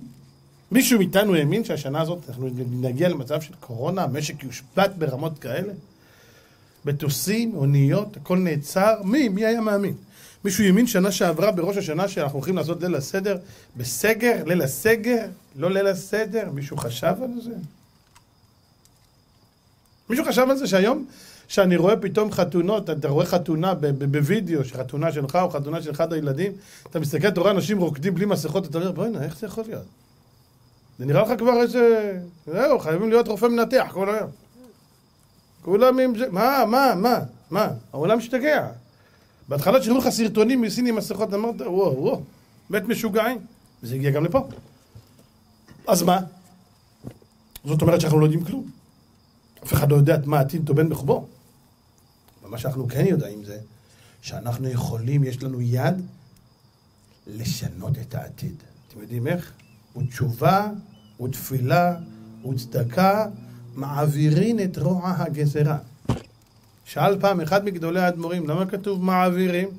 מישהו מאיתנו האמין שהשנה הזאת אנחנו נגיע למצב של קורונה, המשק יושבת ברמות כאלה? מטוסים, אוניות, הכל נעצר? מי? מי היה מאמין? מישהו האמין שנה שעברה בראש השנה שאנחנו הולכים לעשות ליל הסדר בסגר? ליל הסגר? לא ליל הסדר? מישהו חשב על זה? מישהו חשב על זה שהיום שאני רואה פתאום חתונות, אתה רואה חתונה בווידאו, חתונה שלך או חתונה של אחד הילדים, אתה מסתכל, אתה רואה אנשים רוקדים בלי מסכות, אתה אומר, בוא'נה, איך זה יכול להיות? זה נראה לך כבר איזה... זהו, חייבים להיות רופא מנתח כל היום. כולם עם זה... מה, מה, מה, מה? העולם משתגע. בהתחלה שראו לך סרטונים מסין עם מסכות, אמרת, וואו, וואו, מת משוגעים. וזה הגיע גם לפה. אז מה? זאת אומרת שאנחנו לא יודעים כלום. אף אחד לא יודע מה העתיד טומן בחובו. ומה שאנחנו כן יודעים זה שאנחנו יכולים, יש לנו יד לשנות את העתיד. אתם יודעים איך? ותשובה, ותפילה, וצדקה, מעבירין את רוע הגזרה. שאל פעם אחד מגדולי האדמו"רים, למה כתוב מעבירים?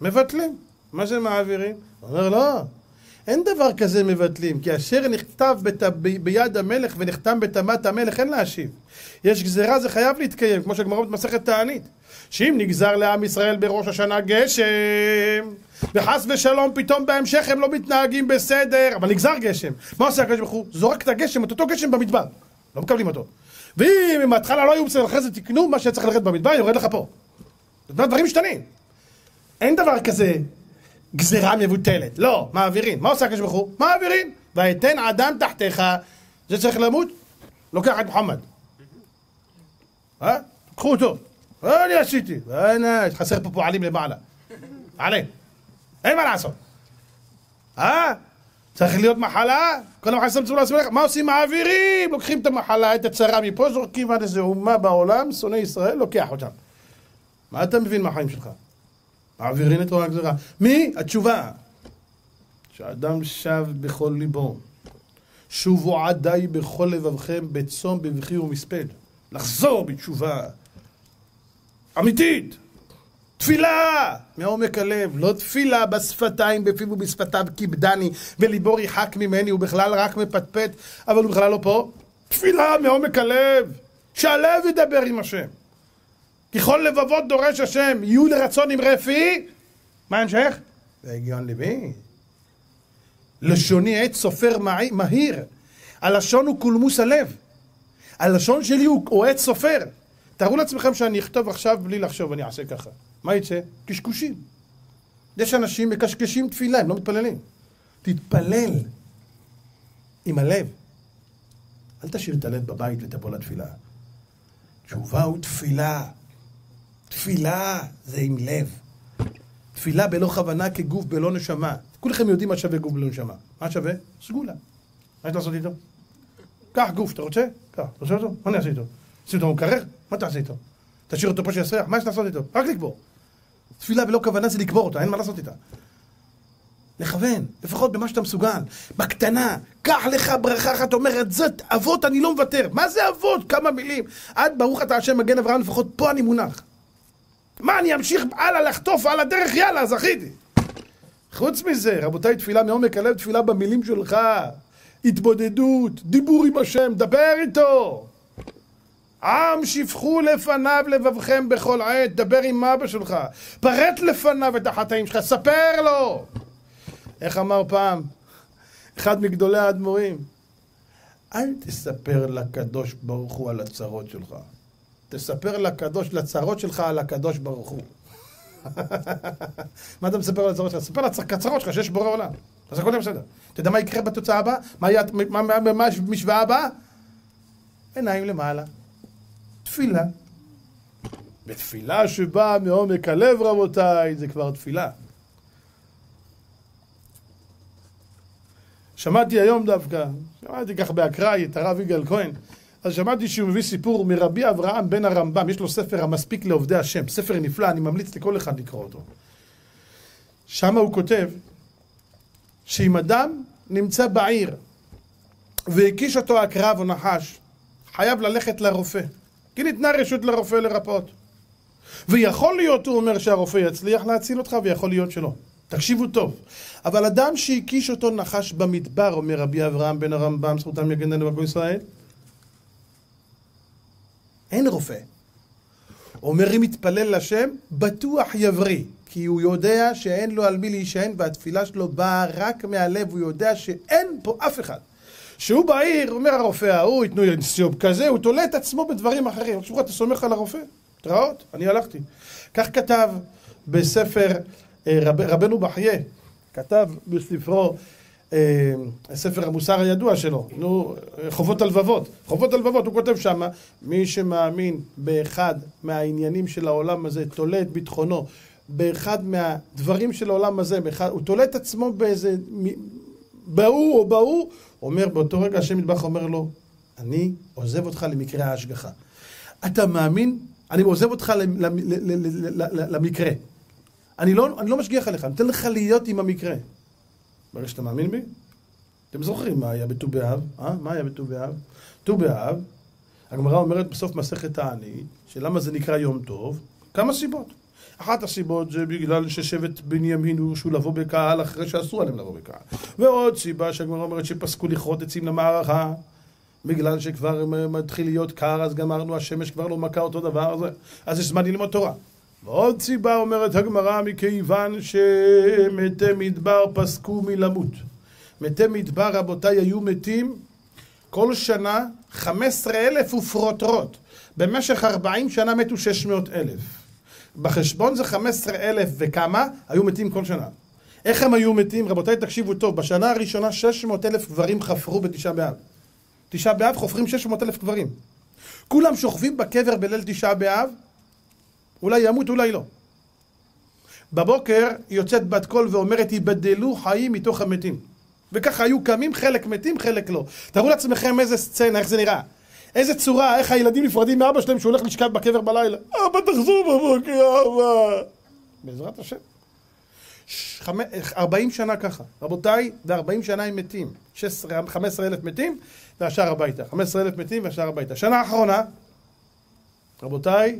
מבטלים. מה זה מעבירים? הוא אומר, לא, אין דבר כזה מבטלים, כי אשר נכתב בת... ב... ביד המלך ונחתם בתמת המלך, אין להשיב. יש גזירה, זה חייב להתקיים, כמו שהגמרא במסכת תענית. שאם נגזר לעם ישראל בראש השנה גשם, וחס ושלום פתאום בהמשך הם לא מתנהגים בסדר, אבל נגזר גשם. מה עושה הקדוש ברוך הוא? זורק את הגשם, את אותו גשם במדבר. לא מקבלים אותו. ואם בהתחלה לא היו בסדר, אחרי זה תקנו, מה שצריך לרדת במדבר יורד לך פה. דברים משתנים. אין דבר כזה גזירה מבוטלת. לא, מעבירים. מה עושה הקדוש ברוך הוא? מעבירים. ויתן אדם תחתיך, זה צריך למות? לוקח את מוחמד. אה? קחו אותו. אני עשיתי. חסר פה פועלים למעלה. עלה. אין מה לעשות. אה? צריך להיות מחלה? כל המחלה שמצאו לעצמך, מה עושים? מעבירים! לוקחים את המחלה, את הצרה מפה, זורקים עד איזה אומה בעולם, שונא ישראל, לוקח אותם. מה אתה מבין מהחיים שלך? מעבירים את רוע הגזירה. מי? התשובה. שאדם שב בכל ליבו. שובו עדיי בכל לבבכם בצום, בבכי ומספד. לחזור בתשובה אמיתית. תפילה מעומק הלב, לא תפילה בשפתיים, בפיו ובשפתיו כיבדני, וליבו ריחק ממני, הוא בכלל רק מפטפט, אבל הוא בכלל לא פה. תפילה מעומק הלב, שהלב ידבר עם השם. ככל לבבות דורש השם, יהיו לרצון עם רפי. מה ההמשך? והגיון ליבי. לשוני עת סופר מהיר. הלשון הוא קולמוס הלב. הלשון שלי הוא עת סופר. תארו לעצמכם שאני אכתוב עכשיו בלי לחשוב, אני אעשה ככה. מה יצא? קשקושים. יש אנשים מקשקשים תפילה, הם לא מתפללים. תתפלל עם הלב. אל תשאיר את הלב בבית ותבוא לתפילה. תשובה הוא תפילה. זה עם לב. תפילה בלא כוונה כגוף בלא נשמה. כולכם יודעים מה שווה גוף בלא נשמה. מה שווה? סגולה. מה יש לעשות איתו? קח גוף, אתה רוצה? קח. אתה רוצה אותו? מה אני אעשה איתו? שים אותו במקרר? מה תעשה איתו? תשאיר אותו פה שיסריח? מה יש לעשות איתו? רק לקבור. תפילה בלא כוונה זה לקבור אותה, אין מה לעשות איתה. לכוון, לפחות במה שאתה מסוגל, בקטנה, קח לך ברכה אחת אומרת, זאת אבות אני לא מוותר. מה זה אבות? כמה מילים. עד ברוך אתה השם מגן אברהם, לפחות פה אני מונח. מה, אני אמשיך הלאה לחטוף על הדרך, יאללה, זכיתי. חוץ מזה, רבותיי, תפילה מעומק הלב, תפילה במילים שלך. התבודדות, דיבור עם השם, דבר איתו. עם שפכו לפניו לבבכם בכל עת, דבר עם אבא שלך, פרט לפניו את החטאים שלך, ספר לו! איך אמר פעם אחד מגדולי האדמו"רים? אל תספר לקדוש ברוך הוא על הצרות שלך, תספר לקדוש, לצרות שלך על הקדוש ברוך הוא. מה אתה מספר על הצרות שלך? תספר לצרות שלך שיש בורא עולם. אז הכל בסדר. אתה יודע מה יקרה בתוצאה הבאה? מה המשוואה הבאה? עיניים למעלה. תפילה. ותפילה שבאה מעומק הלב, רבותיי, זה כבר תפילה. שמעתי היום דווקא, שמעתי כך באקראי את הרב יגאל כהן, אז שמעתי שהוא מביא סיפור מרבי אברהם בן הרמב"ם, יש לו ספר המספיק לעובדי השם, ספר נפלא, אני ממליץ לכל אחד לקרוא אותו. שם הוא כותב שאם אדם נמצא בעיר והקיש אותו עקרב או נחש, חייב ללכת לרופא. כי ניתנה רשות לרופא לרפאות. ויכול להיות, הוא אומר, שהרופא יצליח להציל אותך, ויכול להיות שלא. תקשיבו טוב. אבל אדם שהקיש אותו נחש במדבר, אומר רבי אברהם בן הרמב"ם, זכותם יגן לנו בגו ישראל, אין רופא. אומר אם יתפלל לשם, בטוח יבריא. כי הוא יודע שאין לו על מי להישען, והתפילה שלו באה רק מהלב, הוא יודע שאין פה אף אחד. שהוא בעיר, אומר הרופא ההוא, ייתנו לי סיוב כזה, הוא תולה את עצמו בדברים אחרים. עכשיו אתה סומך על הרופא? התראות? אני הלכתי. כך כתב בספר אה, רב, רבנו בחייה, כתב בספרו, ספר המוסר הידוע שלו, נו, חובות הלבבות. חובות הלבבות, הוא כותב שמה, מי שמאמין באחד מהעניינים של העולם הזה, תולה את ביטחונו באחד מהדברים של העולם הזה, באחד, הוא תולה את עצמו באיזה, בהוא או בהוא, אומר באותו רגע השם מטבח אומר לו, אני עוזב אותך למקרה ההשגחה. אתה מאמין אני עוזב אותך למקרה. אני לא, אני לא משגיח עליך, אני נותן לך להיות עם המקרה. ברגע שאתה מאמין בי, אתם זוכרים מה היה בט"ו באב? אה? מה היה בט"ו באב? ט"ו באב, הגמרא אומרת בסוף מסכת העני, שלמה זה נקרא יום טוב? כמה סיבות. אחת הסיבות זה בגלל ששבט בנימין הורשו לבוא בקהל אחרי שאסרו עליהם לבוא בקהל. ועוד סיבה שהגמרא אומרת שפסקו לכרות עצים למערכה בגלל שכבר מתחיל להיות קר, אז גמרנו, השמש כבר לא מכה אותו דבר, אז יש זמן ללמוד תורה. ועוד סיבה אומרת הגמרא, מכיוון שמתי מדבר פסקו מלמות. מתי מדבר, רבותיי, היו מתים כל שנה 15 אלף ופרוטרוט. במשך 40 שנה מתו 600 אלף. בחשבון זה 15 אלף וכמה היו מתים כל שנה. איך הם היו מתים? רבותיי, תקשיבו טוב, בשנה הראשונה 600 אלף גברים חפרו בתשעה באב. תשעה באב חופרים 600 אלף קברים. כולם שוכבים בקבר בליל תשעה באב, אולי ימות, אולי לא. בבוקר יוצאת בת קול ואומרת, ייבדלו חיים מתוך המתים. וככה היו קמים, חלק מתים, חלק לא. תארו לעצמכם איזה סצנה, איך זה נראה. איזה צורה, איך הילדים נפרדים מאבא שלהם שהוא הולך לשכב בקבר בלילה. אבא תחזור בבוקר, אבא. בעזרת השם. 40 שנה ככה. רבותיי, ו-40 שנה הם מתים. 15 אלף מתים, והשאר הביתה. 15 אלף מתים והשאר הביתה. שנה אחרונה, רבותיי,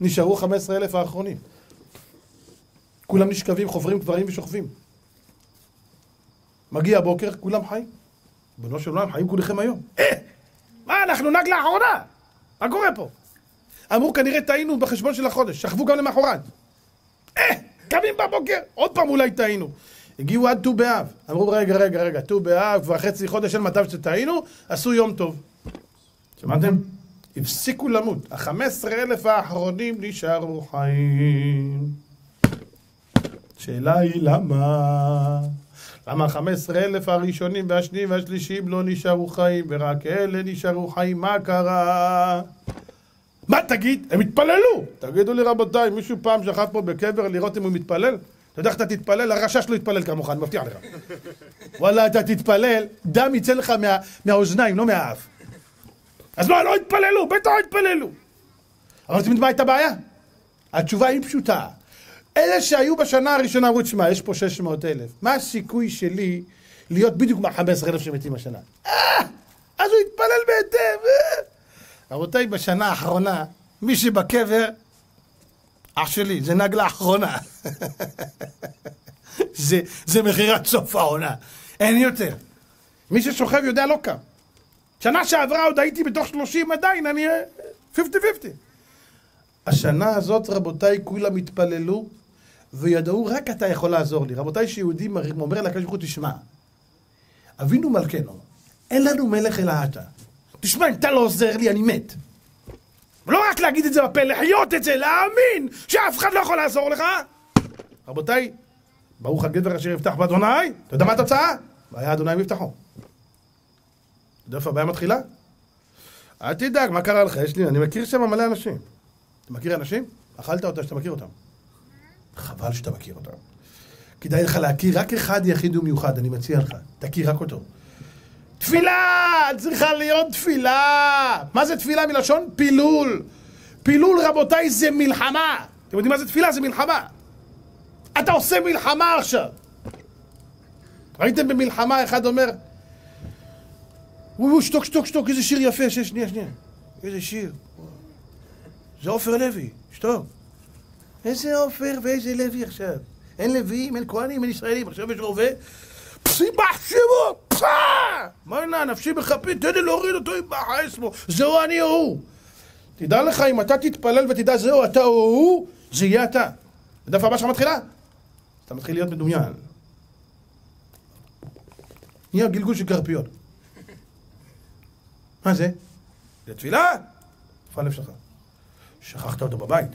נשארו 15 אלף האחרונים. כולם נשכבים, חוברים קברים ושוכבים. מגיע הבוקר, כולם חיים. בנו של עולם, חיים כולכם היום. אה! מה, אנחנו נגלה אחרונה? מה קורה פה? אמרו, כנראה טעינו בחשבון של החודש, שכבו גם למחרת. אה! קמים בבוקר, עוד פעם אולי טעינו. הגיעו עד ט"ו באב. אמרו, רגע, רגע, רגע, ט"ו באב, כבר חצי חודש אין מצב שטעינו, עשו יום טוב. שמעתם? הפסיקו למות. החמש עשרה אלף האחרונים נשארו חיים. שאלה היא למה? למה החמש עשרה אלף הראשונים והשניים והשלישיים לא נשארו חיים, ורק אלה נשארו חיים? מה קרה? מה תגיד? הם התפללו! תגידו לי רבותיי, מישהו פעם שכב פה בקבר לראות אם הוא מתפלל? אתה יודע איך אתה תתפלל? הרשש לא יתפלל כמוך, אני מבטיח לך. וואלה, אתה תתפלל, דם יצא לך מה, מהאוזניים, לא מהאף. אז מה, לא התפללו? בטח התפללו. אבל יודעים מה הייתה הבעיה? התשובה היא פשוטה. אלה שהיו בשנה הראשונה אמרו, תשמע, יש פה 600 אלף. מה הסיכוי שלי להיות בדיוק מה-15 אלף שמתים השנה? אה! אז הוא התפלל בהיטב. אה! רבותיי, בשנה האחרונה, מי שבקבר, אח שלי, זה נגלה אחרונה. זה, זה מכירת סוף העונה. אין יותר. מי ששוכב יודע לא קם. שנה שעברה עוד הייתי בתוך שלושים עדיין, אני 50-50. השנה הזאת, רבותיי, כולם התפללו וידעו, רק אתה יכול לעזור לי. רבותיי, שיהודי אומר לקדוש ברוך הוא, תשמע, אבינו מלכנו, אין לנו מלך אלא אתה. תשמע, אם אתה לא עוזר לי, אני מת. ולא רק להגיד את זה בפה, לחיות את זה, להאמין שאף אחד לא יכול לעזור לך. רבותיי, ברוך הגבר אשר יפתח באדוני, אתה יודע מה התוצאה? והיה אדוני מבטחו. יודע איפה הבעיה מתחילה? אל תדאג, מה קרה לך? יש לי, אני מכיר שם מלא אנשים. אתה מכיר אנשים? אכלת אותה שאתה מכיר אותם. חבל שאתה מכיר אותם. כדאי לך להכיר רק אחד יחיד ומיוחד, אני מציע לך. תכיר רק אותו. תפילה! צריכה להיות תפילה! מה זה תפילה מלשון? פילול. פילול, רבותיי, זה מלחמה. אתם יודעים מה זה תפילה? זה מלחמה. אתה עושה מלחמה עכשיו. ראיתם במלחמה, אחד אומר, וואו, שתוק, שתוק, שתוק, איזה שיר יפה, שש, שנייה, שנייה. איזה שיר. זה עופר לוי, שתוק. איזה עופר ואיזה לוי עכשיו? אין לוויים, אין כהנים, אין ישראלים, עכשיו יש רובה. פסיבח שמו, פסה! מה נע, נפשי בכפי, תן לי להוריד אותו עם בחייסמו. זהו אני או הוא. תדע לך, אם אתה תתפלל ותדע זהו אתה או הוא, זה יהיה אתה. הדף הבא שלך מתחילה? אתה מתחיל להיות מדומיין. נהיה גלגול של קרפיות. מה זה? זה תפילה? הלב שלך? שכחת אותו בבית.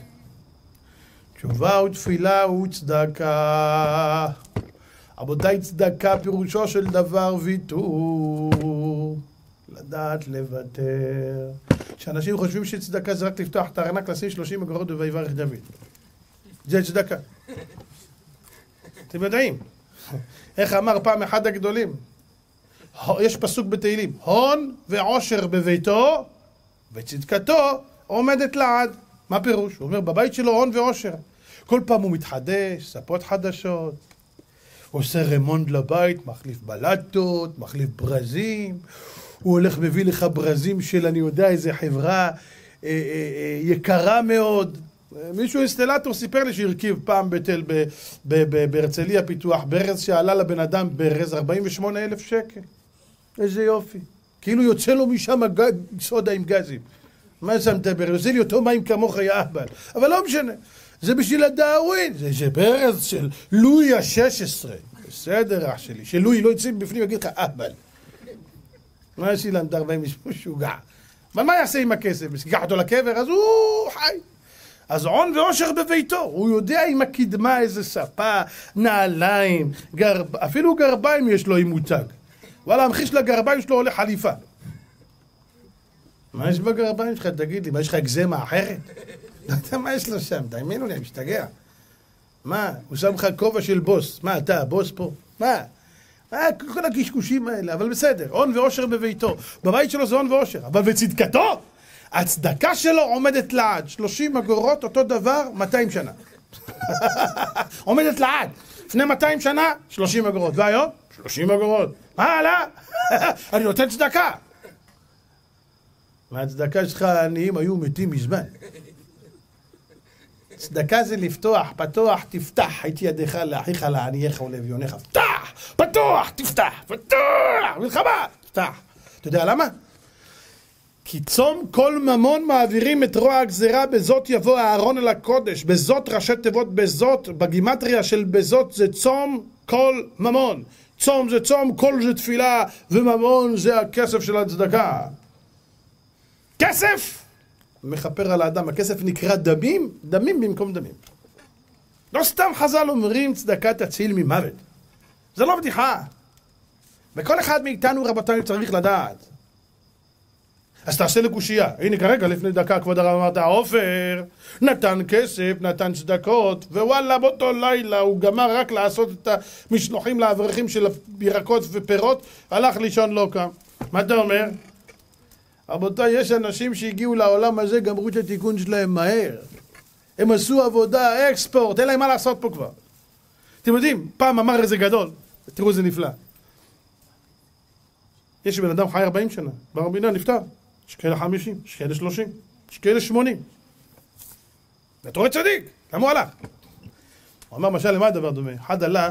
תשובה ותפילה וצדקה. רבותיי, צדקה פירושו של דבר ויתור. לדעת לוותר. שאנשים חושבים שצדקה זה רק לפתוח את הארנק, לשים 30 אגורות ויברך דוד. זה צדקה. אתם יודעים. איך אמר פעם אחד הגדולים? יש פסוק בתהילים, הון ועושר בביתו וצדקתו עומדת לעד. מה פירוש? הוא אומר, בבית שלו הון ועושר. כל פעם הוא מתחדש, ספות חדשות, עושה רמונד לבית, מחליף בלטות, מחליף ברזים, הוא הולך מביא לך ברזים של אני יודע איזה חברה אה, אה, אה, יקרה מאוד. מישהו אינסטלטור סיפר לי שהרכיב פעם בתל, בהרצליה פיתוח ברז שעלה לבן אדם ברז 48 אלף שקל. איזה יופי. כאילו יוצא לו משם סודה עם גזים. מה שמת ברז? עושה לי אותו מים כמוך יא אהבל. אבל לא משנה. זה בשביל הדאווין. זה, זה ברז של לואי ה-16. בסדר אח שלי. שלואי לא יצא בפנים ויגיד לך אהבל. מה שילמת 48 משוגע? אבל מה יעשה עם הכסף? ייקח אותו לקבר? אז הוא חי. אז הון ועושר בביתו, הוא יודע עם הקדמה איזה ספה, נעליים, גרב... אפילו גרביים יש לו עם מותג. וואלה, המחיר של הגרביים שלו עולה חליפה. מה יש בגרביים שלך? תגיד לי, מה יש לך אגזמה אחרת? לא יודע מה יש לו שם, תאמינו לי, אני משתגע. מה, הוא שם לך כובע של בוס. מה, אתה הבוס פה? מה? מה, כל הקשקושים האלה, אבל בסדר, הון ועושר בביתו. בבית שלו זה הון ועושר, אבל בצדקתו? הצדקה שלו עומדת לעד. 30 אגורות, אותו דבר, 200 שנה. עומדת לעד. לפני 200 שנה, 30 אגורות. והיום? 30 אגורות. מה הלאה? אני נותן צדקה. מהצדקה שלך העניים היו מתים מזמן. צדקה זה לפתוח, פתוח, תפתח את ידיך לאחיך לענייך ולאביונך. פתח! פתוח! תפתח! פתוח! מלחמה! תפתח. אתה יודע למה? כי צום כל ממון מעבירים את רוע הגזירה בזאת יבוא אהרון אל הקודש בזאת ראשי תיבות בזאת בגימטריה של בזאת זה צום כל ממון צום זה צום, כל זה תפילה וממון זה הכסף של הצדקה. כסף! מכפר על האדם, הכסף נקרא דמים, דמים במקום דמים. לא סתם חז"ל אומרים צדקה תציל ממוות. זה לא בדיחה. וכל אחד מאיתנו רבותיי צריך לדעת אז תעשה לקושייה. הנה כרגע, לפני דקה, כבוד הרב אמרת, עופר נתן כסף, נתן צדקות, ווואלה, באותו לילה הוא גמר רק לעשות את המשלוחים לאברכים של ירקות ופירות, הלך לישון לא קם. מה אתה אומר? רבותיי, יש אנשים שהגיעו לעולם הזה, גמרו את התיקון שלהם מהר. הם עשו עבודה, אקספורט, אין להם מה לעשות פה כבר. אתם יודעים, פעם אמר איזה גדול, תראו איזה נפלא. יש בן אדם חי 40 שנה, ברבינה נפטר. יש כאלה חמישים, יש כאלה שלושים, יש כאלה שמונים. ואתה רואה צדיק, למה הוא הלך? הוא אמר, משל למה הדבר דומה? אחד עלה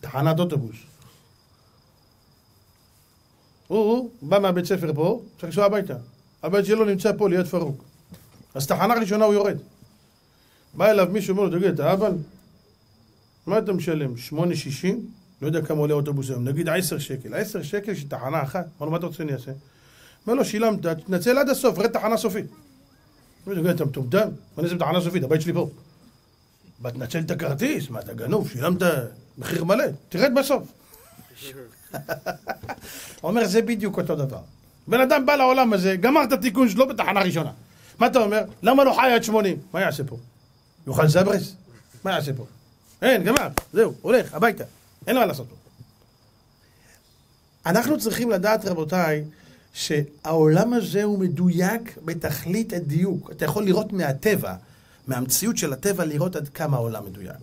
תחנת אוטובוס. הוא, בא מהבית ספר פה, צריך לנסוע הביתה. הבית שלו נמצא פה ליד פרוק. אז תחנה ראשונה הוא יורד. בא אליו מישהו, אומר לו, תגיד, אתה אבל? מה אתה משלם? שמונה שישים? לא יודע כמה עולה אוטובוס היום, נגיד עשר שקל. עשר שקל של תחנה אחת? אמר לו, מה אתה רוצה שאני אעשה? אומר לו, שילמת, תנצל עד הסוף, רד תחנה סופית. הוא אומר, אתה מטומטם? מה נעשה תחנה סופית? הבית שלי פה. בא תנצל את הכרטיס, מה אתה גנוב, שילמת מחיר מלא, תרד בסוף. הוא אומר, זה בדיוק אותו דבר. בן אדם בא לעולם הזה, גמר את התיקון שלו בתחנה ראשונה. מה אתה אומר? למה לא חי עד 80? מה יעשה פה? יאכל זברס? מה יעשה פה? אין, גמר, זהו, הולך, הביתה. אין מה לעשות פה. אנחנו צריכים לדעת, רבותיי, שהעולם הזה הוא מדויק בתכלית הדיוק. אתה יכול לראות מהטבע, מהמציאות של הטבע, לראות עד כמה העולם מדויק.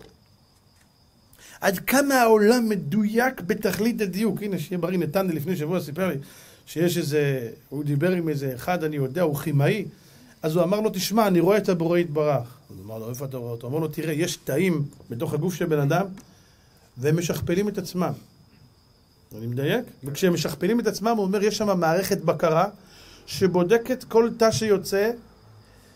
עד כמה העולם מדויק בתכלית הדיוק. הנה, שיהיה בריא, נתן לי לפני שבוע סיפר לי שיש איזה, הוא דיבר עם איזה אחד, אני יודע, הוא כימאי, אז הוא אמר לו, תשמע, אני רואה את הבורא יתברך. הוא אמר לו, איפה אתה רואה אותו? אמר לו, תראה, יש תאים בתוך הגוף של בן אדם, והם משכפלים את עצמם. אני מדייק? וכשהם משכפלים את עצמם, הוא אומר, יש שם מערכת בקרה שבודקת כל תא שיוצא,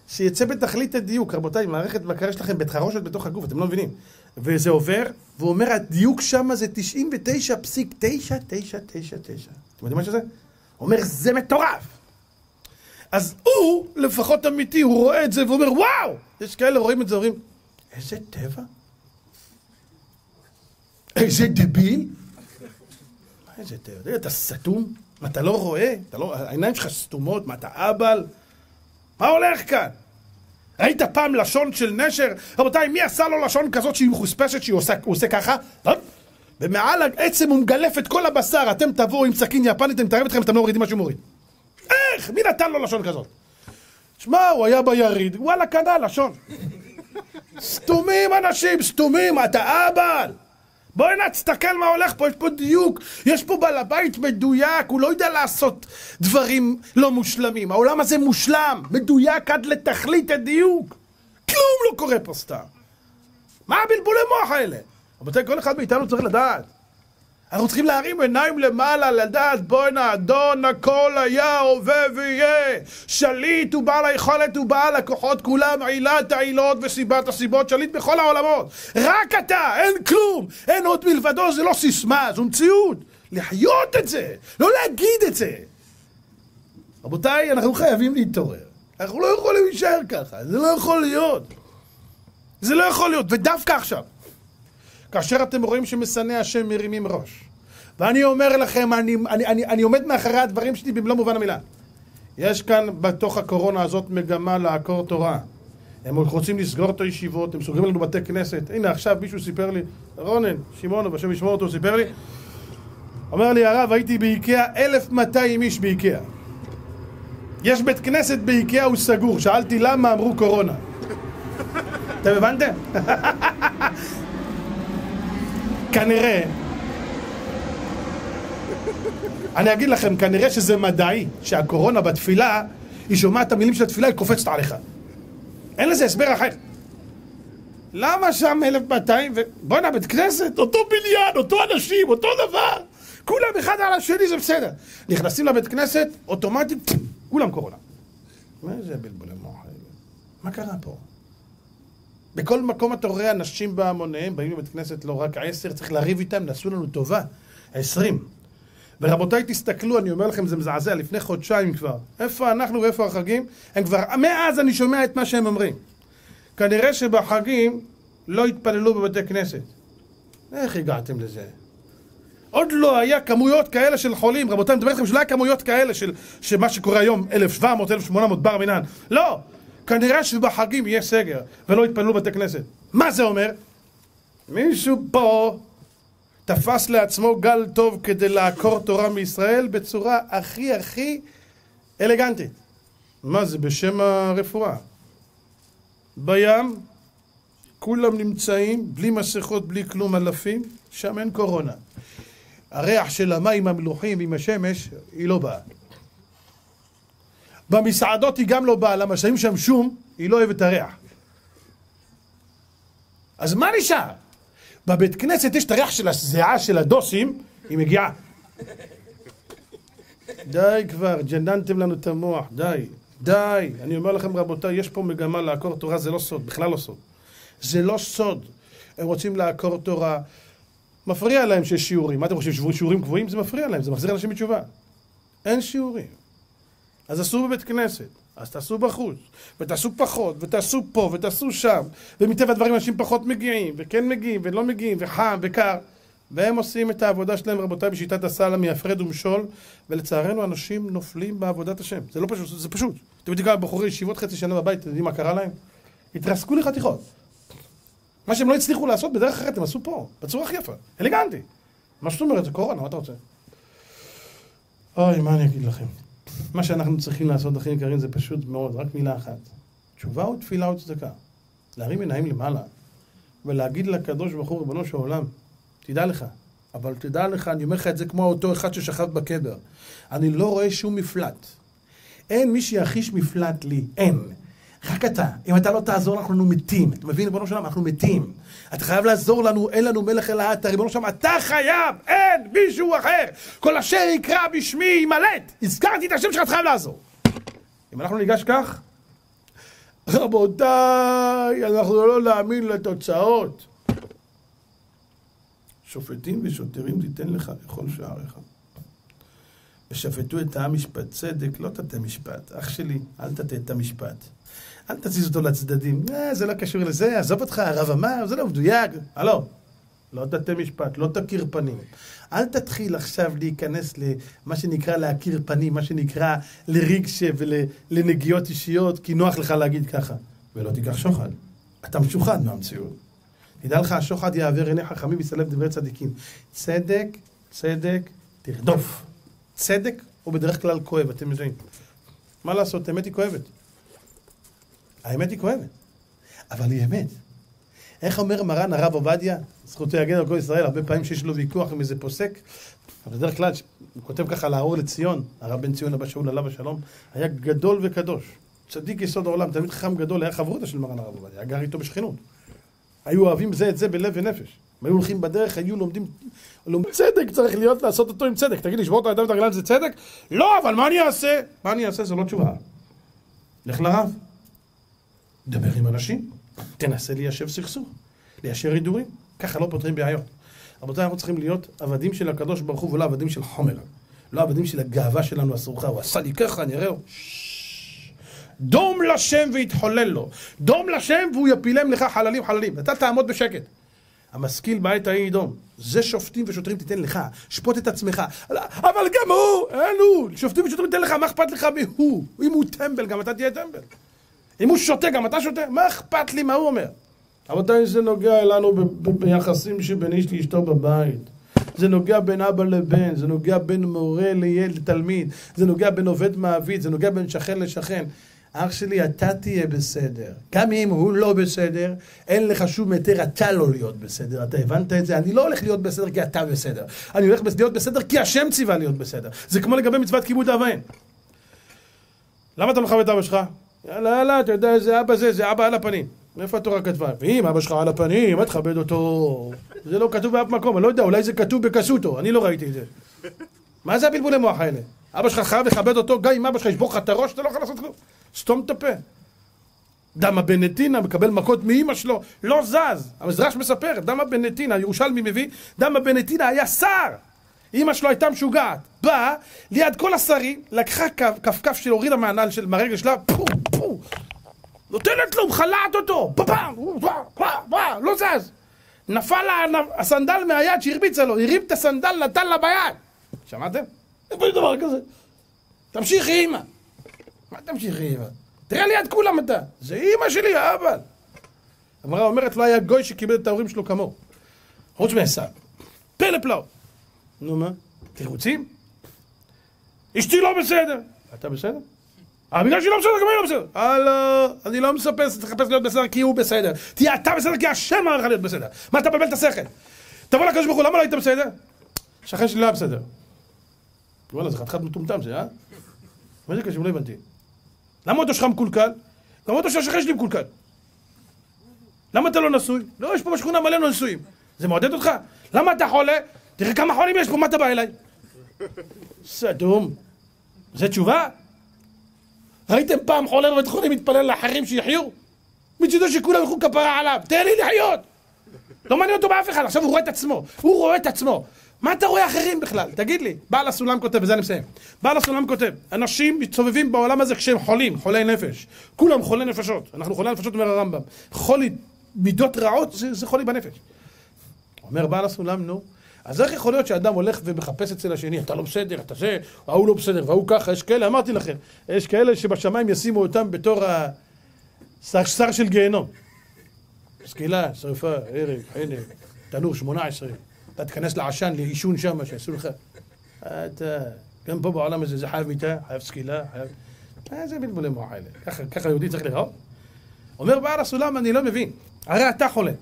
שיצא בתכלית הדיוק. רבותיי, מערכת בקרה יש לכם בית חרושת בתוך הגוף, אתם לא מבינים. וזה עובר, והוא אומר, הדיוק שם זה 99.9999. אתם יודעים מה שזה? הוא אומר, זה מטורף! אז הוא, לפחות אמיתי, הוא רואה את זה ואומר, וואו! יש כאלה רואים את זה, אומרים, איזה טבע? איזה דביל? איזה תראה, אתה סתום? מה, אתה לא רואה? אתה לא... העיניים שלך סתומות? מה, אתה אבל? מה הולך כאן? ראית פעם לשון של נשר? רבותיי, מי עשה לו לשון כזאת שהיא מחוספשת, שהוא עושה, עושה ככה? ומעל העצם הוא מגלף את כל הבשר, אתם תבואו עם סכין יפנית, אתם תראה אתכם, אתם לא מורידים מה שהוא מוריד. איך? מי נתן לו לשון כזאת? שמע, הוא היה ביריד, וואלה, קנה לשון. סתומים אנשים, סתומים, אתה אבא. בואי נא, תסתכל מה הולך פה, יש פה דיוק, יש פה בעל הבית מדויק, הוא לא יודע לעשות דברים לא מושלמים. העולם הזה מושלם, מדויק עד לתכלית הדיוק. כלום לא קורה פה סתם. מה הבלבולי מוח האלה? רבותיי, כל אחד מאיתנו צריך לדעת. אנחנו צריכים להרים עיניים למעלה, לדעת בואנה, אדון הכל היה, הווה ויהיה. שליט הוא בעל היכולת, הוא בעל הכוחות כולם, עילת העילות וסיבת הסיבות, שליט בכל העולמות. רק אתה, אין כלום, אין עוד מלבדו, זה לא סיסמה, זו מציאות. לחיות את זה, לא להגיד את זה. רבותיי, אנחנו חייבים להתעורר. אנחנו לא יכולים להישאר ככה, זה לא יכול להיות. זה לא יכול להיות, ודווקא עכשיו. כאשר אתם רואים שמשנאי השם מרימים ראש. ואני אומר לכם, אני, אני, אני, אני עומד מאחורי הדברים שלי במלוא מובן המילה. יש כאן בתוך הקורונה הזאת מגמה לעקור תורה. הם רוצים לסגור את הישיבות, הם סוגרים לנו בתי כנסת. הנה עכשיו מישהו סיפר לי, רונן, שמעון, בשם ישמור אותו, סיפר לי, אומר לי הרב, הייתי באיקאה, 1,200 איש באיקאה. יש בית כנסת באיקאה, הוא סגור. שאלתי למה, אמרו קורונה. אתם הבנתם? כנראה, אני אגיד לכם, כנראה שזה מדעי, שהקורונה בתפילה, היא שומעת את המילים של התפילה, היא קופצת עליך. אין לזה הסבר אחר. למה שם 1200 ו... בואנה, בית כנסת, אותו בניין, אותו אנשים, אותו דבר. כולם אחד על השני, זה בסדר. נכנסים לבית כנסת, אוטומטית, כולם קורונה. מה זה בלבולי מוח האלה? מה קרה פה? בכל מקום אתה רואה אנשים בהמוניהם, באים לבית כנסת לא רק עשר, צריך לריב איתם, נעשו לנו טובה. עשרים. ורבותיי, תסתכלו, אני אומר לכם, זה מזעזע, לפני חודשיים כבר. איפה אנחנו ואיפה החגים? הם כבר, מאז אני שומע את מה שהם אומרים. כנראה שבחגים לא התפללו בבתי כנסת. איך הגעתם לזה? עוד לא היה כמויות כאלה של חולים. רבותיי, אני מדבר איתכם שלא היה כמויות כאלה של, מה שקורה היום, 1,700, 1,800 בר מינן. לא! כנראה שבחגים יהיה סגר, ולא יתפללו בתי כנסת. מה זה אומר? מישהו פה תפס לעצמו גל טוב כדי לעקור תורה מישראל בצורה הכי הכי אלגנטית. מה זה בשם הרפואה? בים כולם נמצאים בלי מסכות, בלי כלום, אלפים, שם אין קורונה. הריח של המים המלוחים עם השמש, היא לא באה. במסעדות היא גם לא באה, למה שמים שם שום, היא לא אוהבת הריח. אז מה נשאר? בבית כנסת יש את הריח של הזיעה של הדוסים, היא מגיעה. די כבר, ג'ננתם לנו את המוח, די, די. אני אומר לכם רבותיי, יש פה מגמה לעקור תורה, זה לא סוד, בכלל לא סוד. זה לא סוד. הם רוצים לעקור תורה, מפריע להם שיש שיעורים. מה אתם חושבים, שיעורים קבועים? זה מפריע להם, זה מחזיר אנשים בתשובה. אין שיעורים. אז עשו בבית כנסת, אז תעשו בחוץ, ותעשו פחות, ותעשו פה, ותעשו שם, ומטבע הדברים אנשים פחות מגיעים, וכן מגיעים, ולא מגיעים, וחם, וקר, והם עושים את העבודה שלהם, רבותיי, בשיטת הסלאמי, הפרד ומשול, ולצערנו אנשים נופלים בעבודת השם. זה לא פשוט, זה פשוט. אתם יודעים כמה בחורי ישיבות חצי שנה בבית, אתם יודעים מה קרה להם? התרסקו לחתיכות. מה שהם לא הצליחו לעשות בדרך אחרת, הם עשו פה, בצורה הכי יפה, אלגנטי. מה זאת אומרת, זה קורונה, מה אתה רוצה? אוי, מה אני אגיד לכם? מה שאנחנו צריכים לעשות, אחים יקרים, זה פשוט מאוד, רק מילה אחת. תשובה ותפילה וצדקה. להרים עיניים למעלה, ולהגיד לקדוש ברוך הוא, ריבונו של עולם, תדע לך, אבל תדע לך, אני אומר לך את זה כמו אותו אחד ששכב בקבר. אני לא רואה שום מפלט. אין מי שיחיש מפלט לי, אין. רק אתה. אם אתה לא תעזור, אנחנו מתים. אתה מבין, ריבונו שלום, אנחנו מתים. אתה חייב לעזור לנו, אין לנו מלך אלא אתה, ריבונו שלום, אתה חייב, אין מישהו אחר. כל אשר יקרא בשמי ימלט. הזכרתי את השם שלך, אתה חייב לעזור. אם אנחנו ניגש כך, רבותיי, אנחנו לא נאמין לתוצאות. שופטים ושוטרים תיתן לך לכל שעריך. ושפטו את העם משפט צדק, לא תתה משפט. אח שלי, אל תתה את המשפט. אל תזיז אותו לצדדים. אה, זה לא קשור לזה, עזוב אותך, הרב אמר, זה לא מדויק. הלו, לא תתה משפט, לא תכיר פנים. אל תתחיל עכשיו להיכנס למה שנקרא להכיר פנים, מה שנקרא לרגשה ולנגיעות אישיות, כי נוח לך להגיד ככה. ולא תיקח שוחד. אתה משוחד מהמציאות. תדע לך, השוחד יעבר עיני חכמים ויסלב דברי צדיקים. צדק, צדק, תרדוף. צדק הוא בדרך כלל כואב, אתם יודעים. מה לעשות, האמת היא כואבת. האמת היא כואבת, אבל היא אמת. איך אומר מרן הרב עובדיה, זכותו יגן על כל ישראל, הרבה פעמים שיש לו ויכוח עם איזה פוסק, אבל בדרך כלל, הוא כותב ככה לאור לציון, הרב בן ציון אבא שאול עליו השלום, היה גדול וקדוש, צדיק יסוד העולם, תלמיד חכם גדול, היה חברותא של מרן הרב עובדיה, גר איתו בשכנות. היו אוהבים זה את זה בלב ונפש. הם היו הולכים בדרך, היו לומדים, לומדים צדק צריך להיות לעשות אותו עם צדק. תגיד לשבור את הידיים ואת הרגליים זה צדק? לא, אבל מה אני אעשה? מה אני אעשה? זו לא תשובה. לך לרב, דבר עם אנשים, תנסה ליישב סכסוך, ליישר הידורים, ככה לא פותרים בעיות. רבותיי, אנחנו צריכים להיות עבדים של הקדוש ברוך הוא ולא עבדים של חומר. לא עבדים של הגאווה שלנו הסרוכה, הוא עשה לי ככה, אני אראה, דום לשם ויתחולל לו. דום לשם והוא יפילם לך חללים חללים. אתה תעמוד בשקט. המשכיל בעת ההיא ידום. זה שופטים ושוטרים תיתן לך, שפוט את עצמך. אבל גם הוא, אין הוא, שופטים ושוטרים תיתן לך, מה אכפת לך מהוא? אם הוא טמבל, גם אתה תהיה טמבל. אם הוא שותה, גם אתה שותה? מה אכפת לי מה הוא אומר? רבותיי, זה נוגע לנו ביחסים שבין איש לאשתו בבית. זה נוגע בין אבא לבן, זה נוגע בין מורה לילד, לתלמיד, זה נוגע בין עובד מעביד, זה נוגע בין שכן לשכן. אח שלי, אתה תהיה בסדר. גם אם הוא לא בסדר, אין לך שום היתר אתה לא להיות בסדר. אתה הבנת את זה? אני לא הולך להיות בסדר כי אתה בסדר. אני הולך להיות בסדר כי השם ציווה להיות בסדר. זה כמו לגבי מצוות כיבוד אב. למה אתה מכבד את אבא שלך? יאללה, יאללה, אתה יודע איזה אבא זה, זה אבא על הפנים. מאיפה התורה כתבה? ואם אבא שלך על הפנים, אל תכבד אותו. זה לא כתוב באף מקום, אני לא יודע, אולי זה כתוב בקסוטו, אני לא ראיתי את זה. מה זה הבלבולי מוח האלה? אבא שלך חייב לכבד אותו, גם אם אבא שלך ישבור לך את הראש, אתה לא יכול לעשות כלום. סתום את הפה. דמה בנטינה מקבל מכות מאימא שלו, לא זז. המזרש מספר, דמה בנטינה, ירושלמי מביא, דמה בנטינה היה שר. אימא שלו הייתה משוגעת. באה ליד כל השרים, לקחה כפכף של הורידה מהנעל של מהרגל שלה, פו, פו. נותנת לו, מחלעת אותו, פפם, לא זז. נפל הסנדל מהיד שהרביצה לו, הרים את הסנדל, נתן לה ביד. שמעתם? איפה יש דבר כזה? תמשיכי אימא. מה תמשיכי אימא? תראה ליד כולם אתה. זה אימא שלי, האבא. הגמרא אומרת, לא היה גוי שקיבל את ההורים שלו כמוהו. חוץ מעשיו. פלא פלאות. נו מה? תירוצים? אשתי לא בסדר. אתה בסדר? אה, בגלל שהיא לא בסדר, גם אני לא בסדר. הלו, אני לא מספס, תחפש להיות בסדר כי הוא בסדר. תהיה אתה בסדר כי השם אמר לך להיות בסדר. מה אתה מבלבל את השכל? תבוא לקדוש ברוך הוא, למה לא היית בסדר? שכן שלי לא היה בסדר. וואלה, זה חתיכת מטומטם זה, אה? מה זה קשור? לא הבנתי. למה אותו שלך מקולקל? גם אותו של השכן שלי מקולקל. למה אתה לא נשוי? לא, יש פה בשכונה מלא לא נשואים. זה מעודד אותך? למה אתה חולה? תראה כמה חולים יש פה, מה אתה בא אליי? סדום. זה תשובה? ראיתם פעם חולה בבית חולים מתפלל לאחרים שיחיו? מצידו שכולם ילכו כפרה עליו, תן לי לחיות! לא מעניין אותו באף אחד, עכשיו הוא רואה את עצמו, הוא רואה את עצמו. מה אתה רואה אחרים בכלל? תגיד לי. בעל הסולם כותב, בזה אני מסיים. בעל הסולם כותב, אנשים מסתובבים בעולם הזה כשהם חולים, חולי נפש. כולם חולי נפשות. אנחנו חולי נפשות, אומר הרמב"ם. חולי מידות רעות זה, זה חולי בנפש. אומר בעל הסולם, נו. אז איך יכול להיות שאדם הולך ומחפש אצל השני, אתה לא בסדר, אתה זה, ההוא לא בסדר, וההוא ככה, יש כאלה, אמרתי לכם, יש כאלה שבשמיים ישימו אותם בתור השר של גיהנום. סקילה, שרפה, הרג, חנק, תנור, שמונה עשרה. אתה תיכנס לעשן, לעישון שם, שיעשו לך. אתה, גם פה בעולם הזה, זה חייב מיטה, חייב סקילה, חייב... איזה בלבולי מוח האלה. ככה יהודי צריך לראות? אומר בעל הסולם, אני לא מבין. הרי אתה חולה.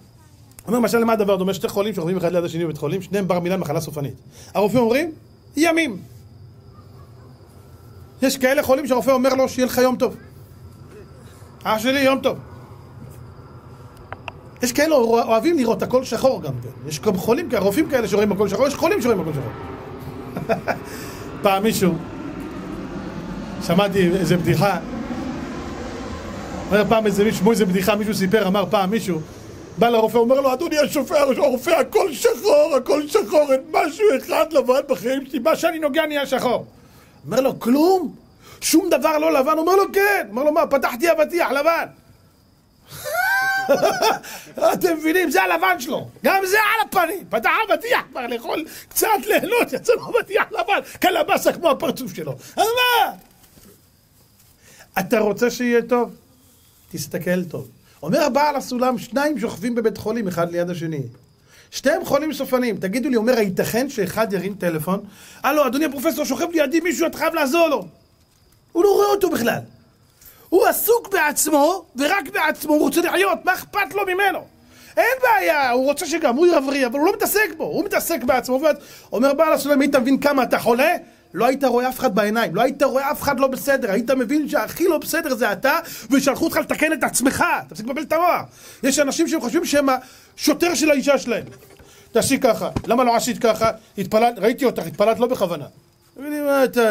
אומר, למשל, למה הדבר דומה? שתי חולים שוכבים אחד ליד השני בבית חולים, שניהם בר מילן מחלה סופנית. הרופאים אומרים, ימים. יש כאלה חולים שהרופא אומר לו, שיהיה לך יום טוב. אח שלי, יום טוב. יש כאלה אוהבים לראות הכל שחור גם כן. יש גם חולים רופאים כאלה שרואים הכל שחור, יש חולים שרואים הכל שחור. פעם מישהו, שמעתי איזה בדיחה, אומר פעם איזה מישהו, איזה בדיחה, מישהו סיפר, אמר פעם מישהו, בא לרופא, אומר לו, אדוני השופע, הרופא, הכל שחור, הכל שחור, אין משהו אחד לבן בחיים שלי, מה שאני נוגע נהיה שחור. אומר לו, כלום? שום דבר לא לבן? אומר לו, כן. אומר לו, מה, פתחתי אבטיח לבן. אתם מבינים? זה הלבן שלו. גם זה על הפנים. פתח אבטיח כבר לאכול קצת ליהנות, יצא לו אבטיח לבן. קלבסה כמו הפרצוף שלו. אז מה? אתה רוצה שיהיה טוב? תסתכל טוב. אומר הבעל הסולם, שניים שוכבים בבית חולים אחד ליד השני. שתיהם חולים סופניים. תגידו לי, אומר, הייתכן שאחד ירים טלפון? הלו, אדוני הפרופסור, שוכב לידי מישהו, אתה חייב לעזור לו. הוא לא רואה אותו בכלל. הוא עסוק בעצמו, ורק בעצמו, הוא רוצה לחיות, מה אכפת לו ממנו? אין בעיה, הוא רוצה שגם הוא יבריא, אבל הוא לא מתעסק בו, הוא מתעסק בעצמו, אומר בעל השלם, היית מבין כמה אתה חולה? לא היית רואה אף אחד בעיניים, לא היית רואה אף אחד לא בסדר, היית מבין שהכי לא בסדר זה אתה, ושלחו אותך לתקן את עצמך, תפסיק לבלבל את המוח. יש אנשים שהם חושבים שהם השוטר של האישה שלהם. תעשי ככה, למה לא עשית ככה? התפללת, ראיתי אותך, התפללת לא בכוונה.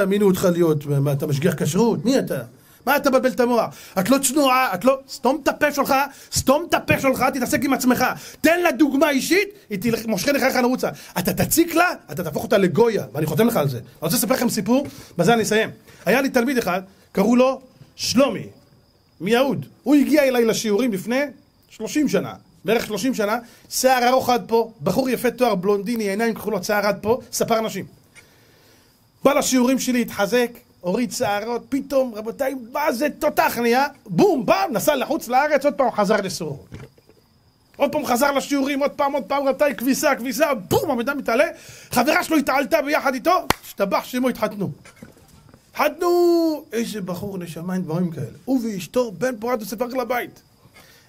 מינו אותך להיות, מה אתה משגיח כשרות? מי אתה? מה אתה מבלבל את המוח? את לא צנועה, את לא... סתום את הפה שלך, סתום את הפה שלך, תתעסק עם עצמך. תן לה דוגמה אישית, היא תלך, מושכת לך איך נרוצה. אתה תציק לה, אתה תהפוך אותה לגויה, ואני חותם לך על זה. אני רוצה לספר לכם סיפור, בזה אני אסיים. היה לי תלמיד אחד, קראו לו שלומי, מיהוד. הוא הגיע אליי לשיעורים לפני 30 שנה. בערך 30 שנה, שיער ארוך עד פה, בחור יפה תואר בלונדיני, עיניים כחולות, שיער עד פה, ספר נשים. בא לשיעורים שלי, התחזק, הוריד שערות, פתאום, רבותיי, מה זה תותח נהיה? בום, בם, נסע לחוץ לארץ, עוד פעם חזר לסורו. עוד פעם חזר לשיעורים, עוד פעם, עוד פעם, רבותיי, כביסה, כביסה, בום, המידע מתעלה. חברה שלו התעלתה ביחד איתו, השתבח שמו, התחתנו. התחתנו, איזה בחור נשמה עם דברים כאלה. הוא ואשתו, בן פורת וספר לבית.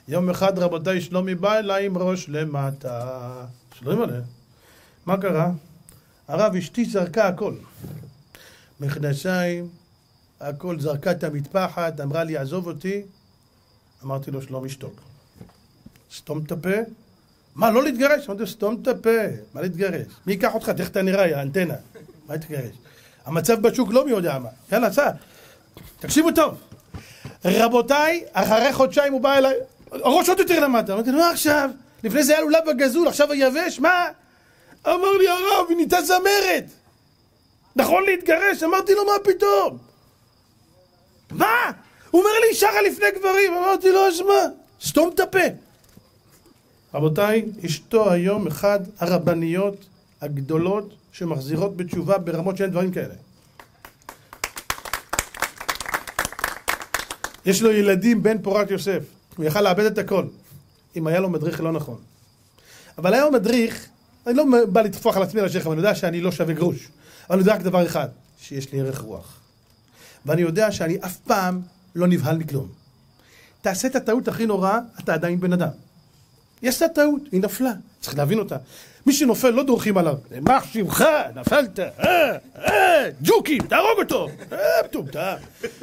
יום אחד, רבותיי, שלומי בא אליי עם ראש למטה. שלום עליה. מה קרה? הרב, אשתי זרקה הכל. מכנסיים, הכל, זרקה את המטפחת, אמרה לי, עזוב אותי. אמרתי לו, שלום, אשתוק. סתום את הפה. מה, לא להתגרש? אמרתי לו, סתום את הפה. מה להתגרש? מי ייקח אותך? תכף אתה נראה, יא אנטנה. מה להתגרש? המצב בשוק לא מי יודע מה. יאללה, סע. תקשיבו טוב. רבותיי, אחרי חודשיים הוא בא אליי, הראש עוד יותר למטה. אמרתי לו, מה עכשיו? לפני זה היה לולב בגזול, עכשיו היבש? מה? אמר לי הרב, היא נהייתה זמרת. נכון להתגרש? אמרתי לו, מה פתאום? מה? הוא אומר לי, שרה לפני גברים. אמרתי לו, אז מה? סתום את הפה. רבותיי, אשתו היום אחד הרבניות הגדולות שמחזירות בתשובה ברמות שאין דברים כאלה. יש לו ילדים בן פורת יוסף. הוא יכל לאבד את הכל, אם היה לו מדריך לא נכון. אבל היה לו מדריך, אני לא בא לטפוח על עצמי על השכם, אני יודע שאני לא שווה גרוש. אבל אני יודע רק דבר אחד, שיש לי ערך רוח. ואני יודע שאני אף פעם לא נבהל מכלום. תעשה את הטעות הכי נוראה, אתה עדיין בן אדם. יש לה טעות, היא נפלה, צריך להבין אותה. מי שנופל לא דורכים עליו, מה שמך, נפלת, אה, אה, ג'וקים, תהרוג אותו, אה, מטומטם.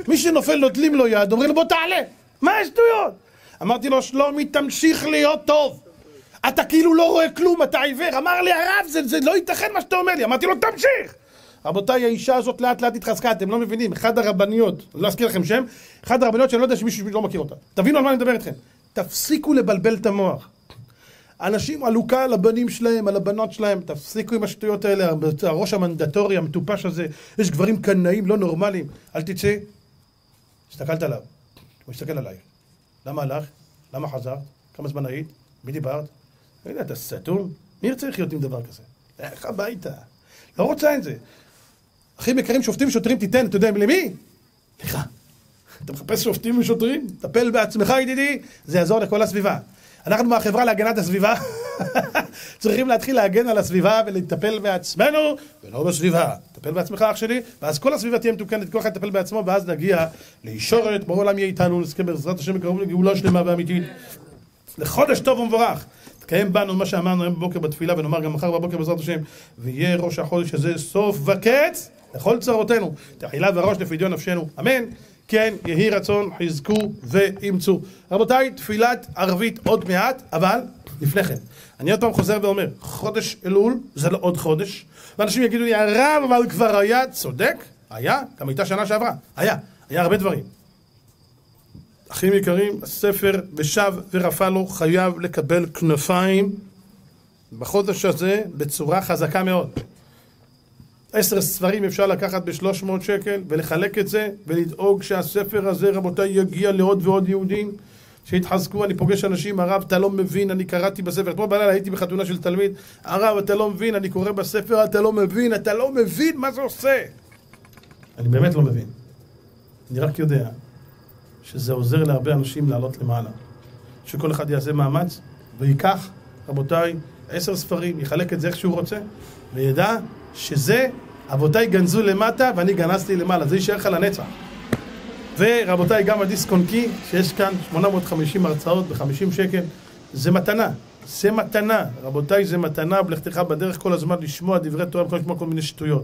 מי שנופל נוטלים לו יד, אומרים לו בוא תעלה, מה השטויות? אמרתי לו שלומי תמשיך להיות טוב אתה כאילו לא רואה כלום, אתה עיוור אמר לי הרב זה, זה לא ייתכן מה שאתה אומר לי אמרתי לו תמשיך רבותיי, האישה הזאת לאט לאט התחזקה, אתם לא מבינים, אחד הרבניות, אני לא אזכיר לכם שם, אחד הרבניות שאני לא יודע שמישהו לא מכיר אותה. תבינו על מה אני מדבר איתכם. תפסיקו לבלבל את המוח. אנשים עלוקה על הבנים שלהם, על הבנות שלהם, תפסיקו עם השטויות האלה, הראש המנדטורי, המטופש הזה, יש גברים קנאים לא נורמליים, אל תצא. הסתכלת עליו, הוא הסתכל עלייך. למה הלך? למה חזרת? כמה זמן היית? מי דיברת? יודע, אתה סתום? מי ירצה לחיות עם דבר כזה? לך הביתה. לא רוצה את זה. אחים יקרים, שופטים ושוטרים תיתן, אתה יודע למי? לך. אתה מחפש שופטים ושוטרים? טפל בעצמך ידידי, זה יעזור לכל הסביבה. אנחנו מהחברה להגנת הסביבה צריכים להתחיל להגן על הסביבה ולטפל בעצמנו ולא בסביבה. טפל בעצמך אח שלי, ואז כל הסביבה תהיה מתוקנת, כל אחד יטפל בעצמו, ואז נגיע לישורת, בורא עולם יהיה איתנו, נזכה בעזרת השם בקרוב לגאולה שלמה ואמיתית. לחודש טוב ומבורך. תקיים בנו מה שאמרנו היום בבוקר בתפילה ונאמר גם מחר בבוקר בעזרת השם ויהיה ראש החודש הזה סוף וקץ לכל צרותינו תחילה וראש לפדיון נפשנו אמן. כן יהי רצון חזקו ואימצו רבותיי תפילת ערבית עוד מעט אבל לפני כן. אני עוד פעם חוזר ואומר חודש אלול זה לא עוד חודש. ואנשים יגידו לי הרב אבל כבר היה צודק. היה גם הייתה שנה שעברה. היה היה הרבה דברים. אחים יקרים, הספר בשב ורפא לו חייב לקבל כנפיים בחודש הזה בצורה חזקה מאוד. עשר ספרים אפשר לקחת בשלוש מאות שקל ולחלק את זה ולדאוג שהספר הזה רבותיי יגיע לעוד ועוד יהודים שיתחזקו, אני פוגש אנשים, הרב אתה לא מבין, אני קראתי בספר, אתמול בלילה הייתי בחתונה של תלמיד, הרב אתה לא מבין, אני קורא בספר, אתה לא מבין, אתה לא מבין מה זה עושה. אני באמת לא מבין, אני רק יודע שזה עוזר להרבה אנשים לעלות למעלה. שכל אחד יעשה מאמץ ויקח, רבותיי, עשר ספרים, יחלק את זה איך שהוא רוצה, וידע שזה, אבותיי גנזו למטה ואני גנזתי למעלה, זה יישאר לך לנצח. ורבותיי, גם הדיסק און קי, שיש כאן 850 הרצאות ב-50 שקל, זה מתנה. זה מתנה. רבותיי, זה מתנה, בלכתך בדרך כל הזמן לשמוע דברי תורה, במקום לשמוע כל מיני שטויות.